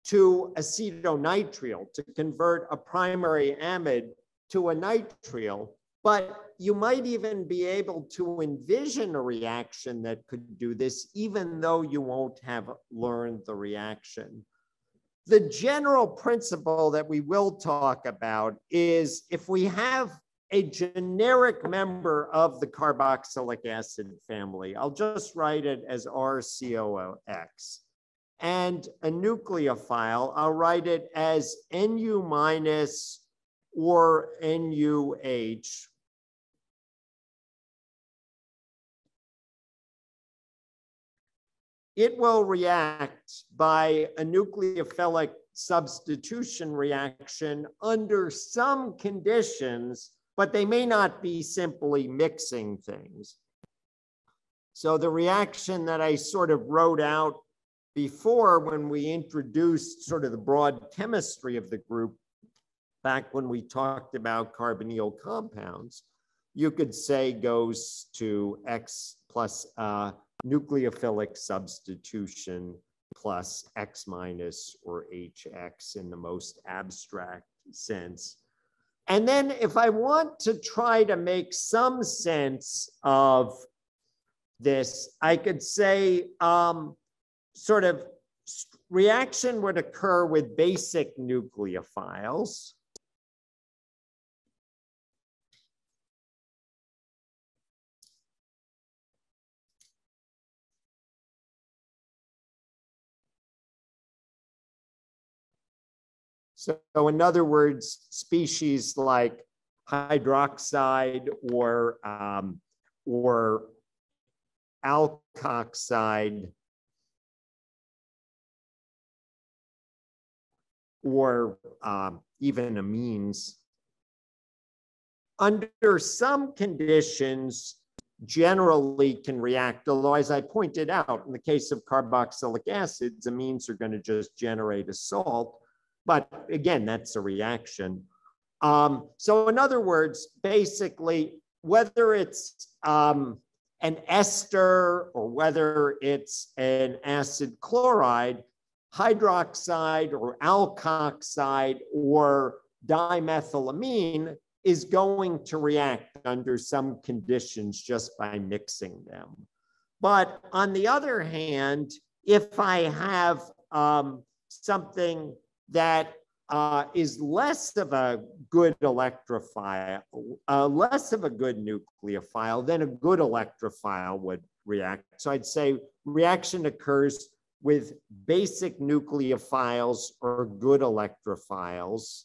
[SPEAKER 1] to acetonitrile, to convert a primary amide to a nitrile. But you might even be able to envision a reaction that could do this, even though you won't have learned the reaction. The general principle that we will talk about is if we have a generic member of the carboxylic acid family, I'll just write it as RCOX, and a nucleophile, I'll write it as NU minus or NUH, it will react by a nucleophilic substitution reaction under some conditions, but they may not be simply mixing things. So the reaction that I sort of wrote out before when we introduced sort of the broad chemistry of the group, back when we talked about carbonyl compounds, you could say goes to X plus uh, nucleophilic substitution plus X minus or HX in the most abstract sense. And then if I want to try to make some sense of this, I could say um, sort of reaction would occur with basic nucleophiles. So in other words, species like hydroxide or, um, or alkoxide or um, even amines, under some conditions, generally can react, although as I pointed out, in the case of carboxylic acids, amines are going to just generate a salt. But again, that's a reaction. Um, so in other words, basically, whether it's um, an ester or whether it's an acid chloride, hydroxide or alkoxide or dimethylamine is going to react under some conditions just by mixing them. But on the other hand, if I have um, something that uh, is less of a good electrophile, uh, less of a good nucleophile, than a good electrophile would react. So I'd say reaction occurs with basic nucleophiles or good electrophiles.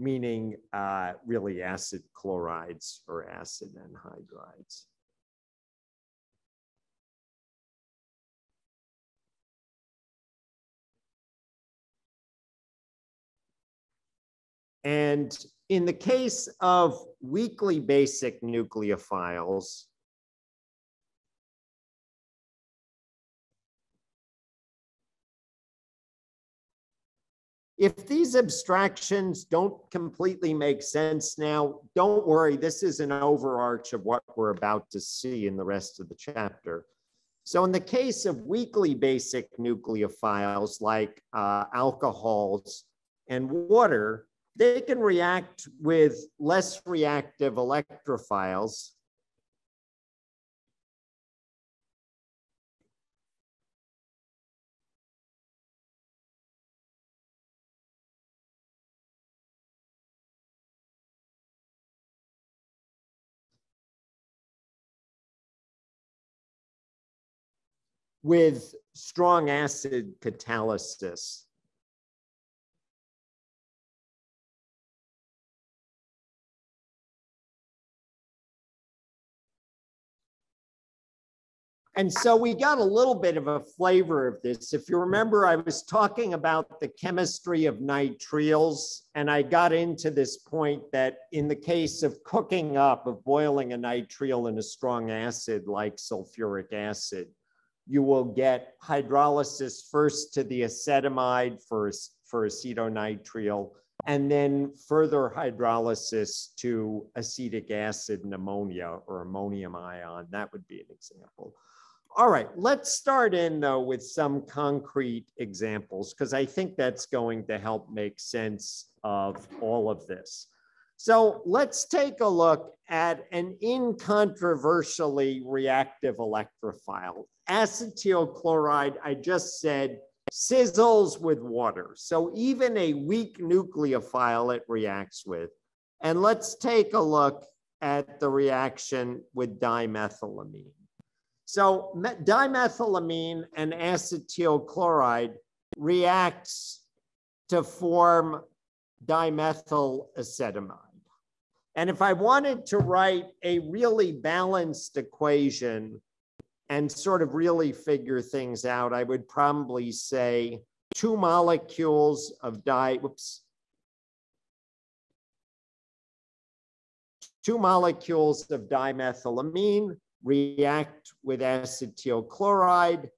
[SPEAKER 1] meaning uh, really acid chlorides or acid anhydrides. And in the case of weakly basic nucleophiles, if these abstractions don't completely make sense now, don't worry, this is an overarch of what we're about to see in the rest of the chapter. So in the case of weakly basic nucleophiles like uh, alcohols and water, they can react with less reactive electrophiles. with strong acid catalysis. And so we got a little bit of a flavor of this. If you remember, I was talking about the chemistry of nitriles, and I got into this point that in the case of cooking up, of boiling a nitrile in a strong acid like sulfuric acid, you will get hydrolysis first to the acetamide for, for acetonitrile, and then further hydrolysis to acetic acid and ammonia or ammonium ion. That would be an example. All right, let's start in though with some concrete examples because I think that's going to help make sense of all of this. So let's take a look at an incontroversially reactive electrophile. Acetyl chloride, I just said, sizzles with water. So even a weak nucleophile it reacts with. And let's take a look at the reaction with dimethylamine. So dimethylamine and acetyl chloride reacts to form dimethyl acetamide. And if I wanted to write a really balanced equation and sort of really figure things out, I would probably say two molecules of di, whoops, two molecules of dimethylamine react with acetyl chloride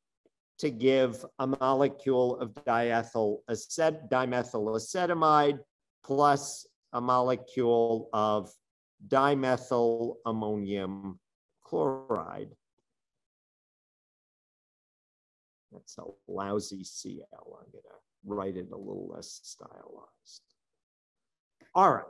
[SPEAKER 1] to give a molecule of diethyl acet dimethyl acetamide plus a molecule of dimethyl ammonium chloride. That's a lousy CL. I'm going to write it a little less stylized. All right.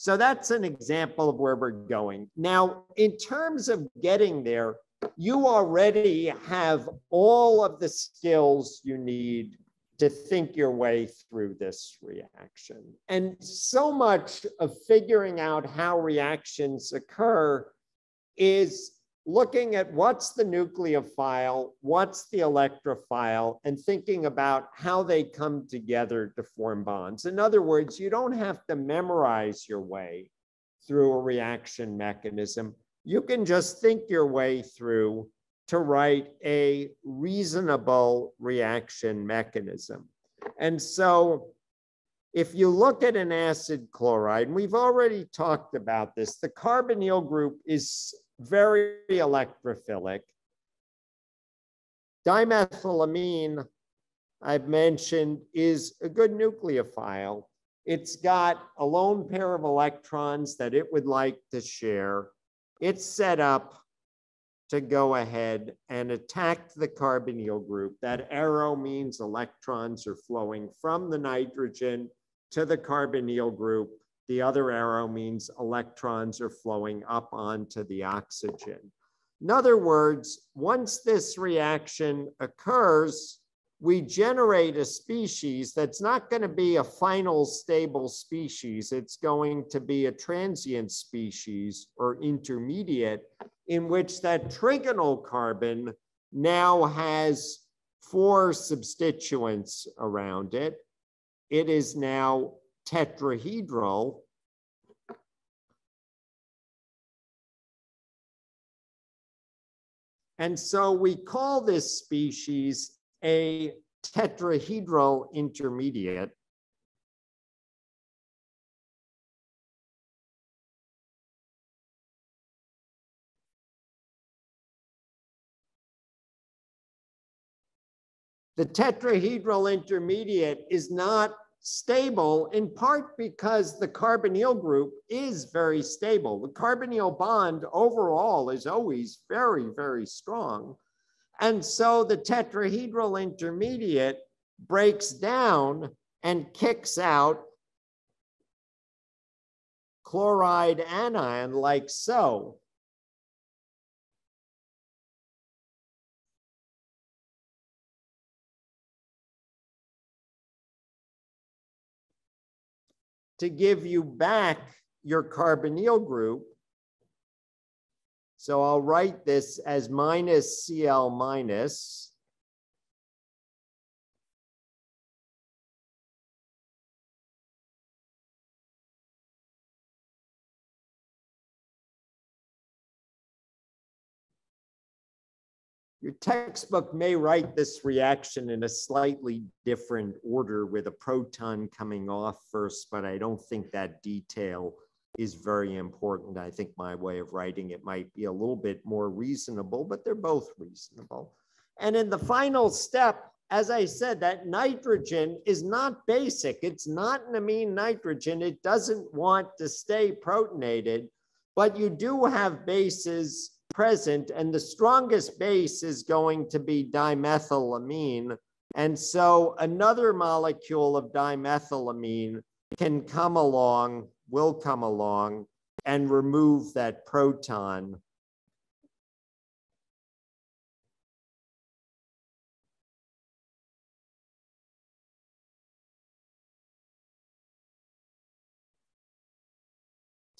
[SPEAKER 1] So that's an example of where we're going. Now, in terms of getting there, you already have all of the skills you need to think your way through this reaction. And so much of figuring out how reactions occur is looking at what's the nucleophile, what's the electrophile, and thinking about how they come together to form bonds. In other words, you don't have to memorize your way through a reaction mechanism. You can just think your way through to write a reasonable reaction mechanism. And so if you look at an acid chloride, and we've already talked about this, the carbonyl group is very electrophilic. Dimethylamine, I've mentioned, is a good nucleophile. It's got a lone pair of electrons that it would like to share. It's set up to go ahead and attack the carbonyl group. That arrow means electrons are flowing from the nitrogen to the carbonyl group. The other arrow means electrons are flowing up onto the oxygen. In other words, once this reaction occurs, we generate a species that's not going to be a final stable species. It's going to be a transient species or intermediate in which that trigonal carbon now has four substituents around it. It is now tetrahedral. And so we call this species a tetrahedral intermediate. The tetrahedral intermediate is not stable in part because the carbonyl group is very stable. The carbonyl bond overall is always very, very strong. And so the tetrahedral intermediate breaks down and kicks out chloride anion like so. To give you back your carbonyl group so I'll write this as minus Cl minus. Your textbook may write this reaction in a slightly different order with a proton coming off first, but I don't think that detail is very important. I think my way of writing it might be a little bit more reasonable, but they're both reasonable. And in the final step, as I said, that nitrogen is not basic. It's not an amine nitrogen. It doesn't want to stay protonated, but you do have bases present, and the strongest base is going to be dimethylamine. And so another molecule of dimethylamine can come along will come along and remove that proton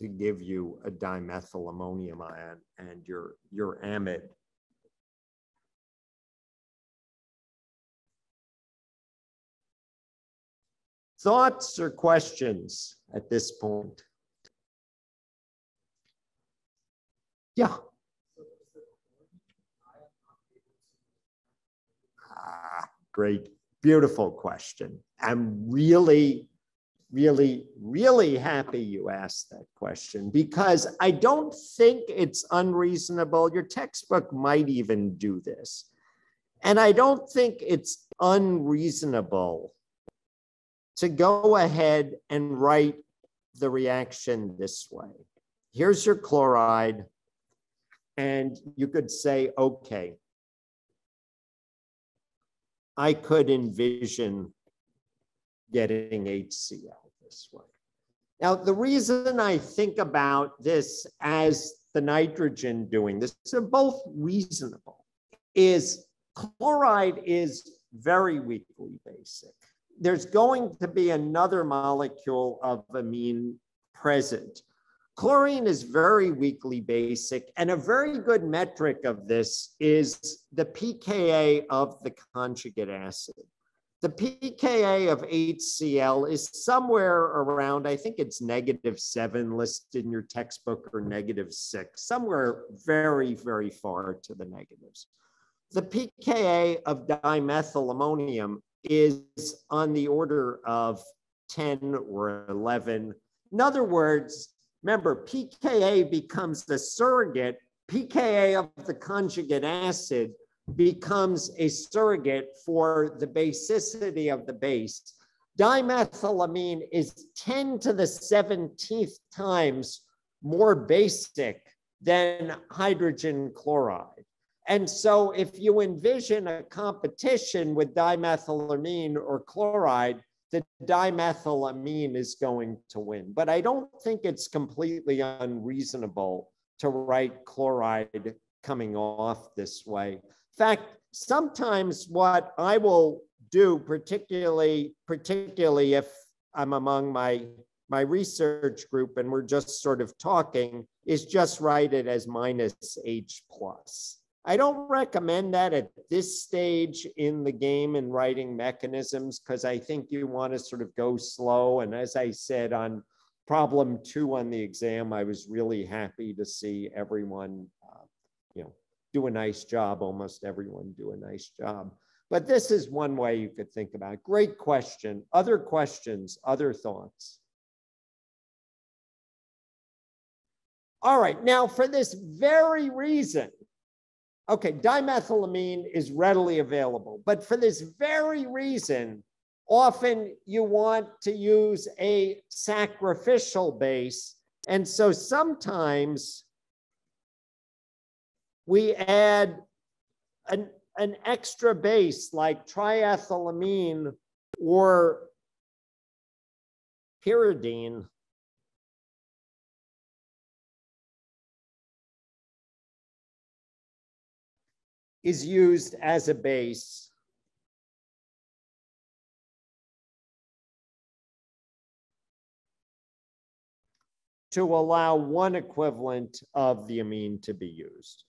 [SPEAKER 1] to give you a dimethyl ammonium ion and your, your amide. Thoughts or questions? at this point. Yeah. Ah, great, beautiful question. I'm really, really, really happy you asked that question because I don't think it's unreasonable. Your textbook might even do this. And I don't think it's unreasonable to go ahead and write the reaction this way. Here's your chloride, and you could say, okay, I could envision getting HCl this way. Now, the reason I think about this as the nitrogen doing this, they're both reasonable, is chloride is very weakly basic there's going to be another molecule of amine present. Chlorine is very weakly basic, and a very good metric of this is the pKa of the conjugate acid. The pKa of HCl is somewhere around, I think it's negative seven listed in your textbook or negative six, somewhere very, very far to the negatives. The pKa of dimethyl ammonium is on the order of 10 or 11. In other words, remember, pKa becomes the surrogate, pKa of the conjugate acid becomes a surrogate for the basicity of the base. Dimethylamine is 10 to the 17th times more basic than hydrogen chloride. And so if you envision a competition with dimethylamine or chloride, the dimethylamine is going to win. But I don't think it's completely unreasonable to write chloride coming off this way. In fact, sometimes what I will do, particularly, particularly if I'm among my my research group and we're just sort of talking, is just write it as minus H plus. I don't recommend that at this stage in the game in writing mechanisms because I think you want to sort of go slow. And as I said on problem two on the exam, I was really happy to see everyone, do a nice job. Almost everyone do a nice job. But this is one way you could think about it. Great question. Other questions, other thoughts? All right, now for this very reason, Okay, dimethylamine is readily available, but for this very reason, often you want to use a sacrificial base. And so sometimes we add an, an extra base like triethylamine or pyridine is used as a base to allow one equivalent of the amine to be used.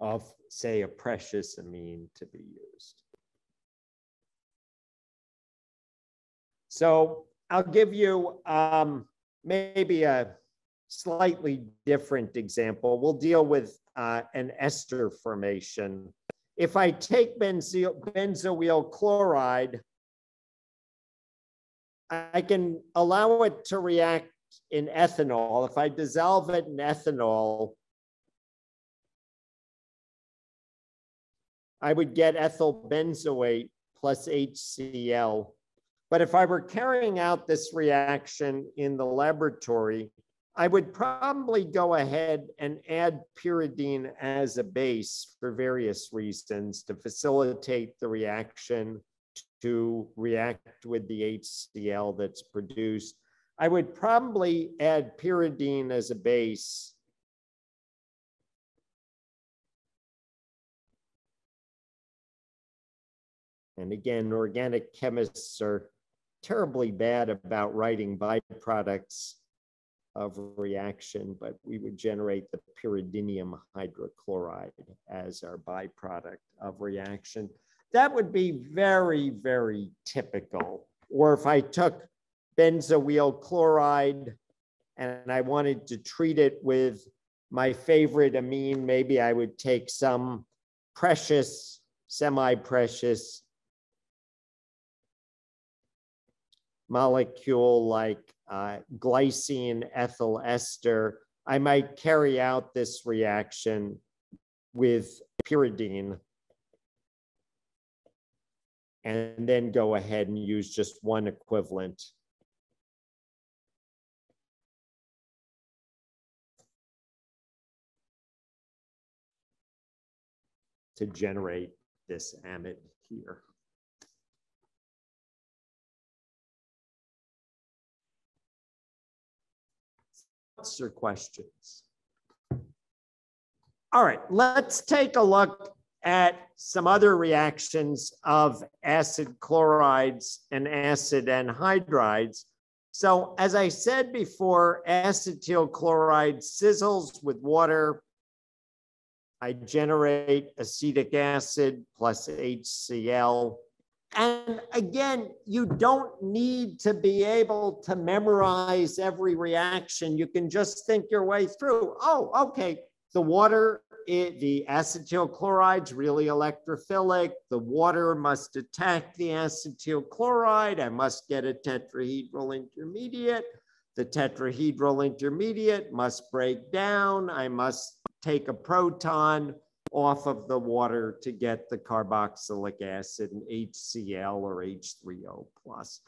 [SPEAKER 1] Of, say, a precious amine to be used. So I'll give you um, maybe a slightly different example. We'll deal with uh, an ester formation. If I take benzo benzoyl chloride, I can allow it to react in ethanol. If I dissolve it in ethanol, I would get ethyl benzoate plus HCl but if I were carrying out this reaction in the laboratory, I would probably go ahead and add pyridine as a base for various reasons to facilitate the reaction to react with the HCl that's produced. I would probably add pyridine as a base And again, organic chemists are terribly bad about writing byproducts of reaction, but we would generate the pyridinium hydrochloride as our byproduct of reaction. That would be very, very typical. Or if I took benzoyl chloride and I wanted to treat it with my favorite amine, maybe I would take some precious, semi-precious molecule like uh, glycine ethyl ester, I might carry out this reaction with pyridine and then go ahead and use just one equivalent. to generate this amide here. Or questions? All right, let's take a look at some other reactions of acid chlorides and acid anhydrides. So as I said before, acetyl chloride sizzles with water. I generate acetic acid plus HCl. And again, you don't need to be able to memorize every reaction. You can just think your way through. Oh, okay. The water, it, the acetyl chloride's really electrophilic. The water must attack the acetyl chloride. I must get a tetrahedral intermediate. The tetrahedral intermediate must break down. I must take a proton off of the water to get the carboxylic acid and HCl or H3O plus.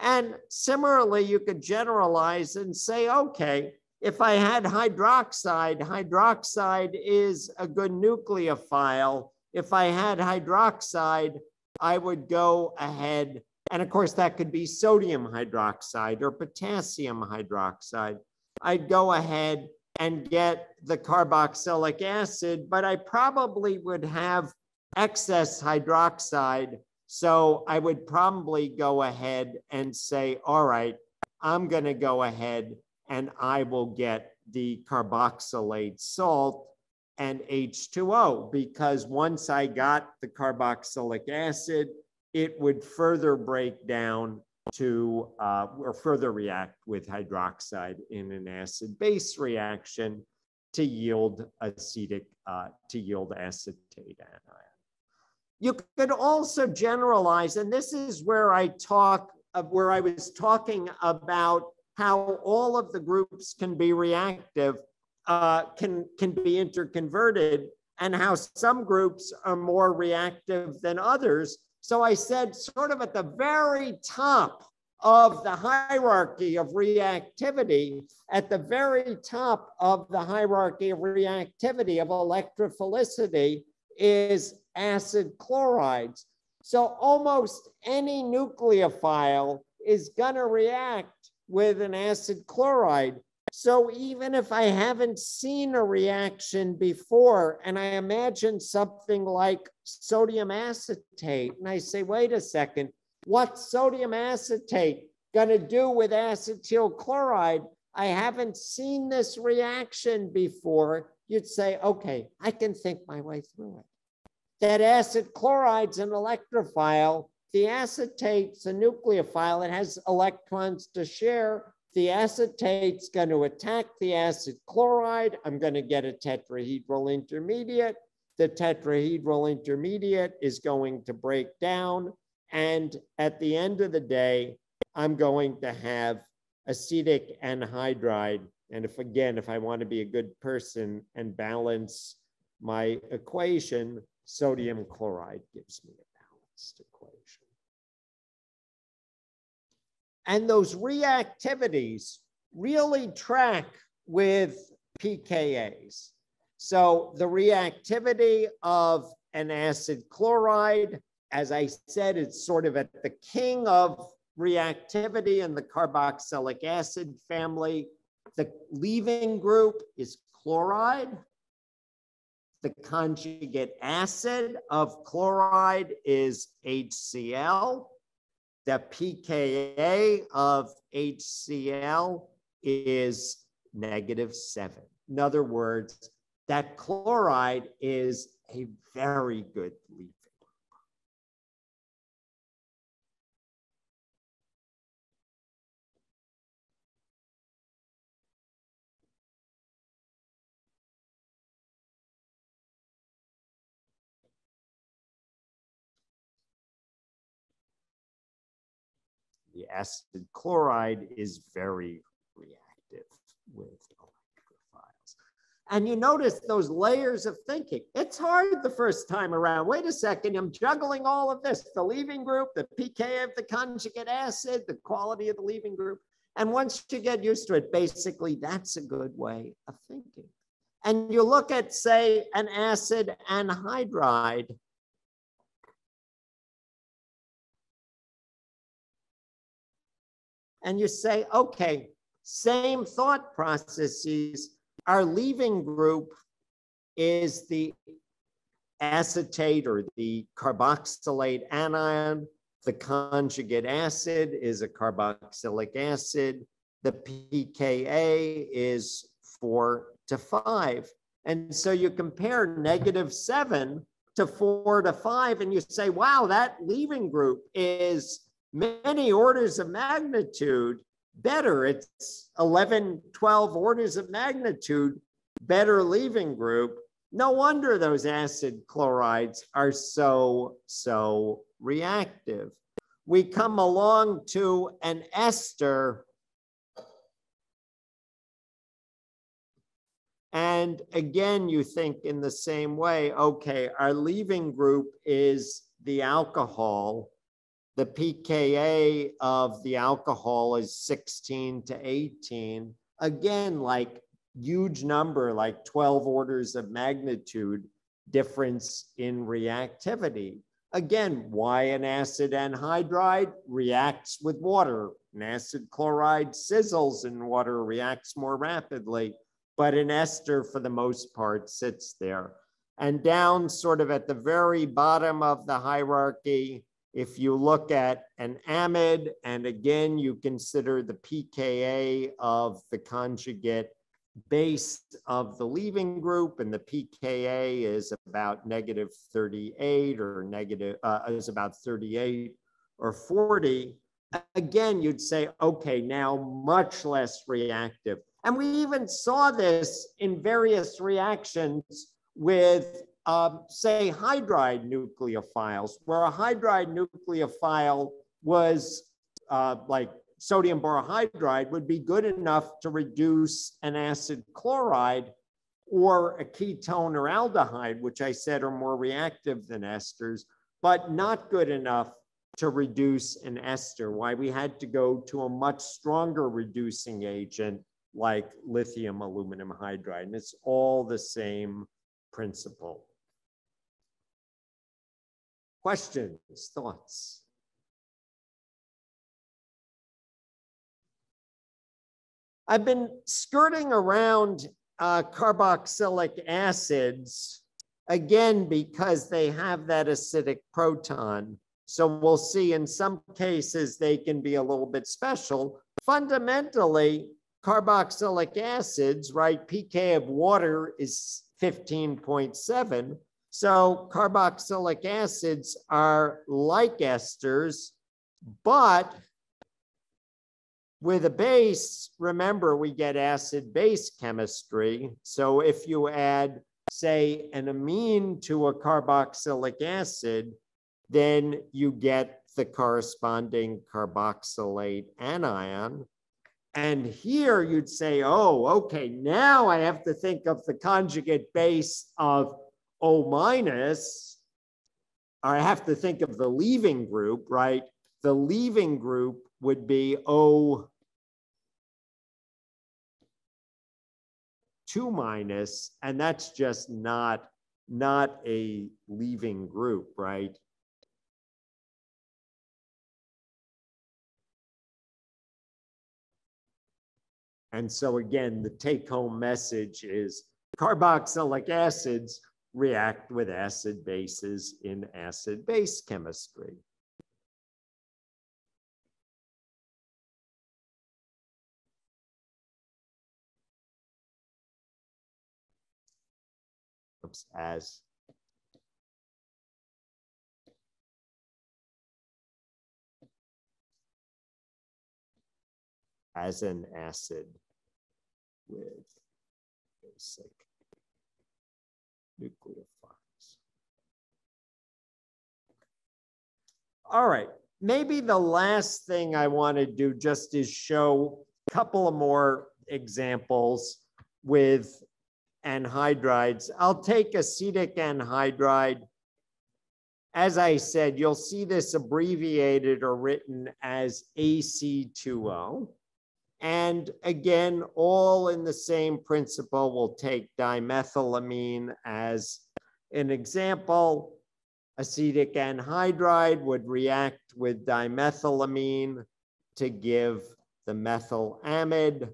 [SPEAKER 1] And similarly, you could generalize and say, okay, if I had hydroxide, hydroxide is a good nucleophile. If I had hydroxide, I would go ahead. And of course, that could be sodium hydroxide or potassium hydroxide. I'd go ahead and get the carboxylic acid, but I probably would have excess hydroxide. So I would probably go ahead and say, all right, I'm going to go ahead and I will get the carboxylate salt and H2O because once I got the carboxylic acid, it would further break down to uh, or further react with hydroxide in an acid base reaction to yield acetic, uh, to yield acetate anion. You could also generalize, and this is where I talk of where I was talking about how all of the groups can be reactive, uh, can, can be interconverted, and how some groups are more reactive than others. So I said, sort of at the very top of the hierarchy of reactivity, at the very top of the hierarchy of reactivity of electrophilicity is acid chlorides. So almost any nucleophile is going to react with an acid chloride. So even if I haven't seen a reaction before, and I imagine something like sodium acetate, and I say, wait a second, what's sodium acetate going to do with acetyl chloride? I haven't seen this reaction before. You'd say, okay, I can think my way through it. That acid chloride's an electrophile. The acetate's a nucleophile. It has electrons to share the acetate's going to attack the acid chloride. I'm going to get a tetrahedral intermediate. The tetrahedral intermediate is going to break down. And at the end of the day, I'm going to have acetic anhydride. And if again, if I want to be a good person and balance my equation, sodium chloride gives me a balanced equation. And those reactivities really track with pKa's. So the reactivity of an acid chloride, as I said, it's sort of at the king of reactivity in the carboxylic acid family. The leaving group is chloride. The conjugate acid of chloride is HCl. The pKa of HCl is negative seven. In other words, that chloride is a very good leaf the acid chloride is very reactive with electrophiles. And you notice those layers of thinking. It's hard the first time around. Wait a second, I'm juggling all of this the leaving group, the pK of the conjugate acid, the quality of the leaving group. And once you get used to it, basically, that's a good way of thinking. And you look at, say, an acid anhydride and you say, okay, same thought processes. Our leaving group is the acetate or the carboxylate anion. The conjugate acid is a carboxylic acid. The pKa is four to five. And so you compare negative seven to four to five, and you say, wow, that leaving group is many orders of magnitude better. It's 11, 12 orders of magnitude better leaving group. No wonder those acid chlorides are so, so reactive. We come along to an ester And again, you think in the same way, okay, our leaving group is the alcohol. The pKa of the alcohol is 16 to 18. Again, like huge number, like 12 orders of magnitude difference in reactivity. Again, why an acid anhydride reacts with water. An acid chloride sizzles in water, reacts more rapidly but an ester for the most part sits there. And down sort of at the very bottom of the hierarchy, if you look at an amide, and again, you consider the pKa of the conjugate base of the leaving group, and the pKa is about negative 38 or negative, uh, is about 38 or 40. Again, you'd say, okay, now much less reactive. And we even saw this in various reactions with, um, say, hydride nucleophiles, where a hydride nucleophile was uh, like sodium borohydride would be good enough to reduce an acid chloride or a ketone or aldehyde, which I said are more reactive than esters, but not good enough to reduce an ester, why we had to go to a much stronger reducing agent like lithium aluminum hydride. And it's all the same principle. Questions, thoughts? I've been skirting around uh, carboxylic acids, again, because they have that acidic proton. So we'll see in some cases they can be a little bit special. Fundamentally, carboxylic acids, right? pK of water is 15.7. So carboxylic acids are like esters, but with a base, remember we get acid base chemistry. So if you add, say, an amine to a carboxylic acid, then you get the corresponding carboxylate anion. And here you'd say, oh, okay, now I have to think of the conjugate base of O minus, I have to think of the leaving group, right? The leaving group would be O 2 minus, and that's just not, not a leaving group, right? And so again, the take home message is carboxylic acids react with acid bases in acid base chemistry. Oops, as as an acid with basic nucleophiles. All right, maybe the last thing I want to do just is show a couple of more examples with anhydrides. I'll take acetic anhydride. As I said, you'll see this abbreviated or written as AC2O. And again, all in the same principle, we'll take dimethylamine as an example. Acetic anhydride would react with dimethylamine to give the methylamide,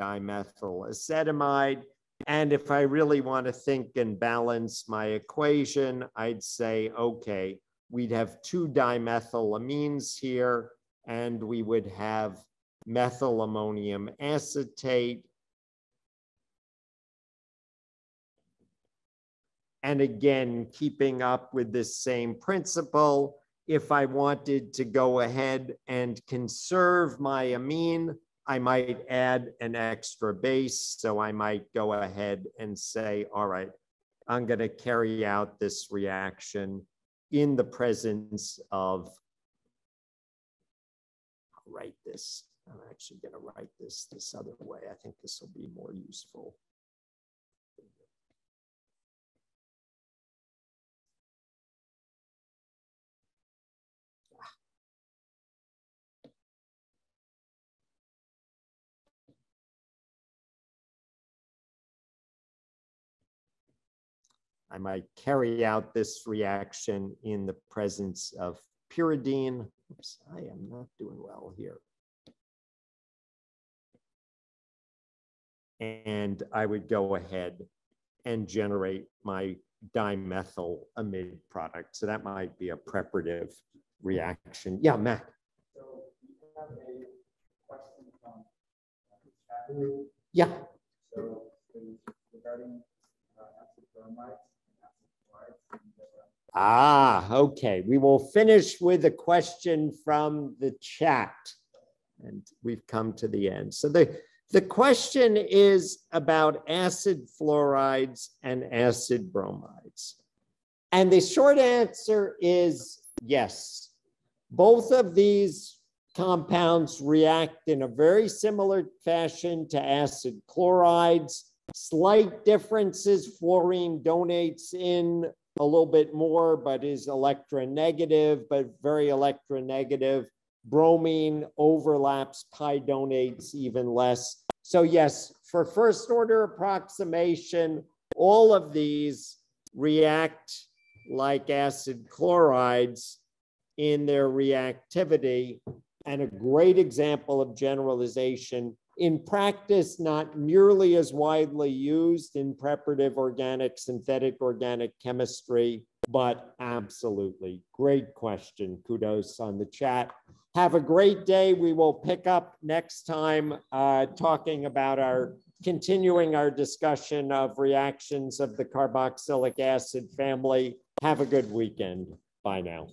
[SPEAKER 1] dimethyl acetamide. And if I really want to think and balance my equation, I'd say, okay, we'd have two dimethylamines here and we would have methyl ammonium acetate And again, keeping up with this same principle, if I wanted to go ahead and conserve my amine, I might add an extra base. So I might go ahead and say, all right, I'm going to carry out this reaction in the presence of, write this. I'm actually going to write this this other way. I think this will be more useful. I might carry out this reaction in the presence of pyridine. Oops, I am not doing well here. And I would go ahead and generate my dimethyl amide product. So that might be a preparative reaction. Yeah, Matt. So yeah. So regarding uh, acid bromides, Ah, okay. We will finish with a question from the chat. And we've come to the end. So the, the question is about acid fluorides and acid bromides. And the short answer is yes. Both of these compounds react in a very similar fashion to acid chlorides. Slight differences, fluorine donates in a little bit more, but is electronegative, but very electronegative. Bromine overlaps, pi donates even less. So yes, for first order approximation, all of these react like acid chlorides in their reactivity. And a great example of generalization in practice, not nearly as widely used in preparative organic, synthetic organic chemistry, but absolutely great question. Kudos on the chat. Have a great day. We will pick up next time uh, talking about our continuing our discussion of reactions of the carboxylic acid family. Have a good weekend. Bye now.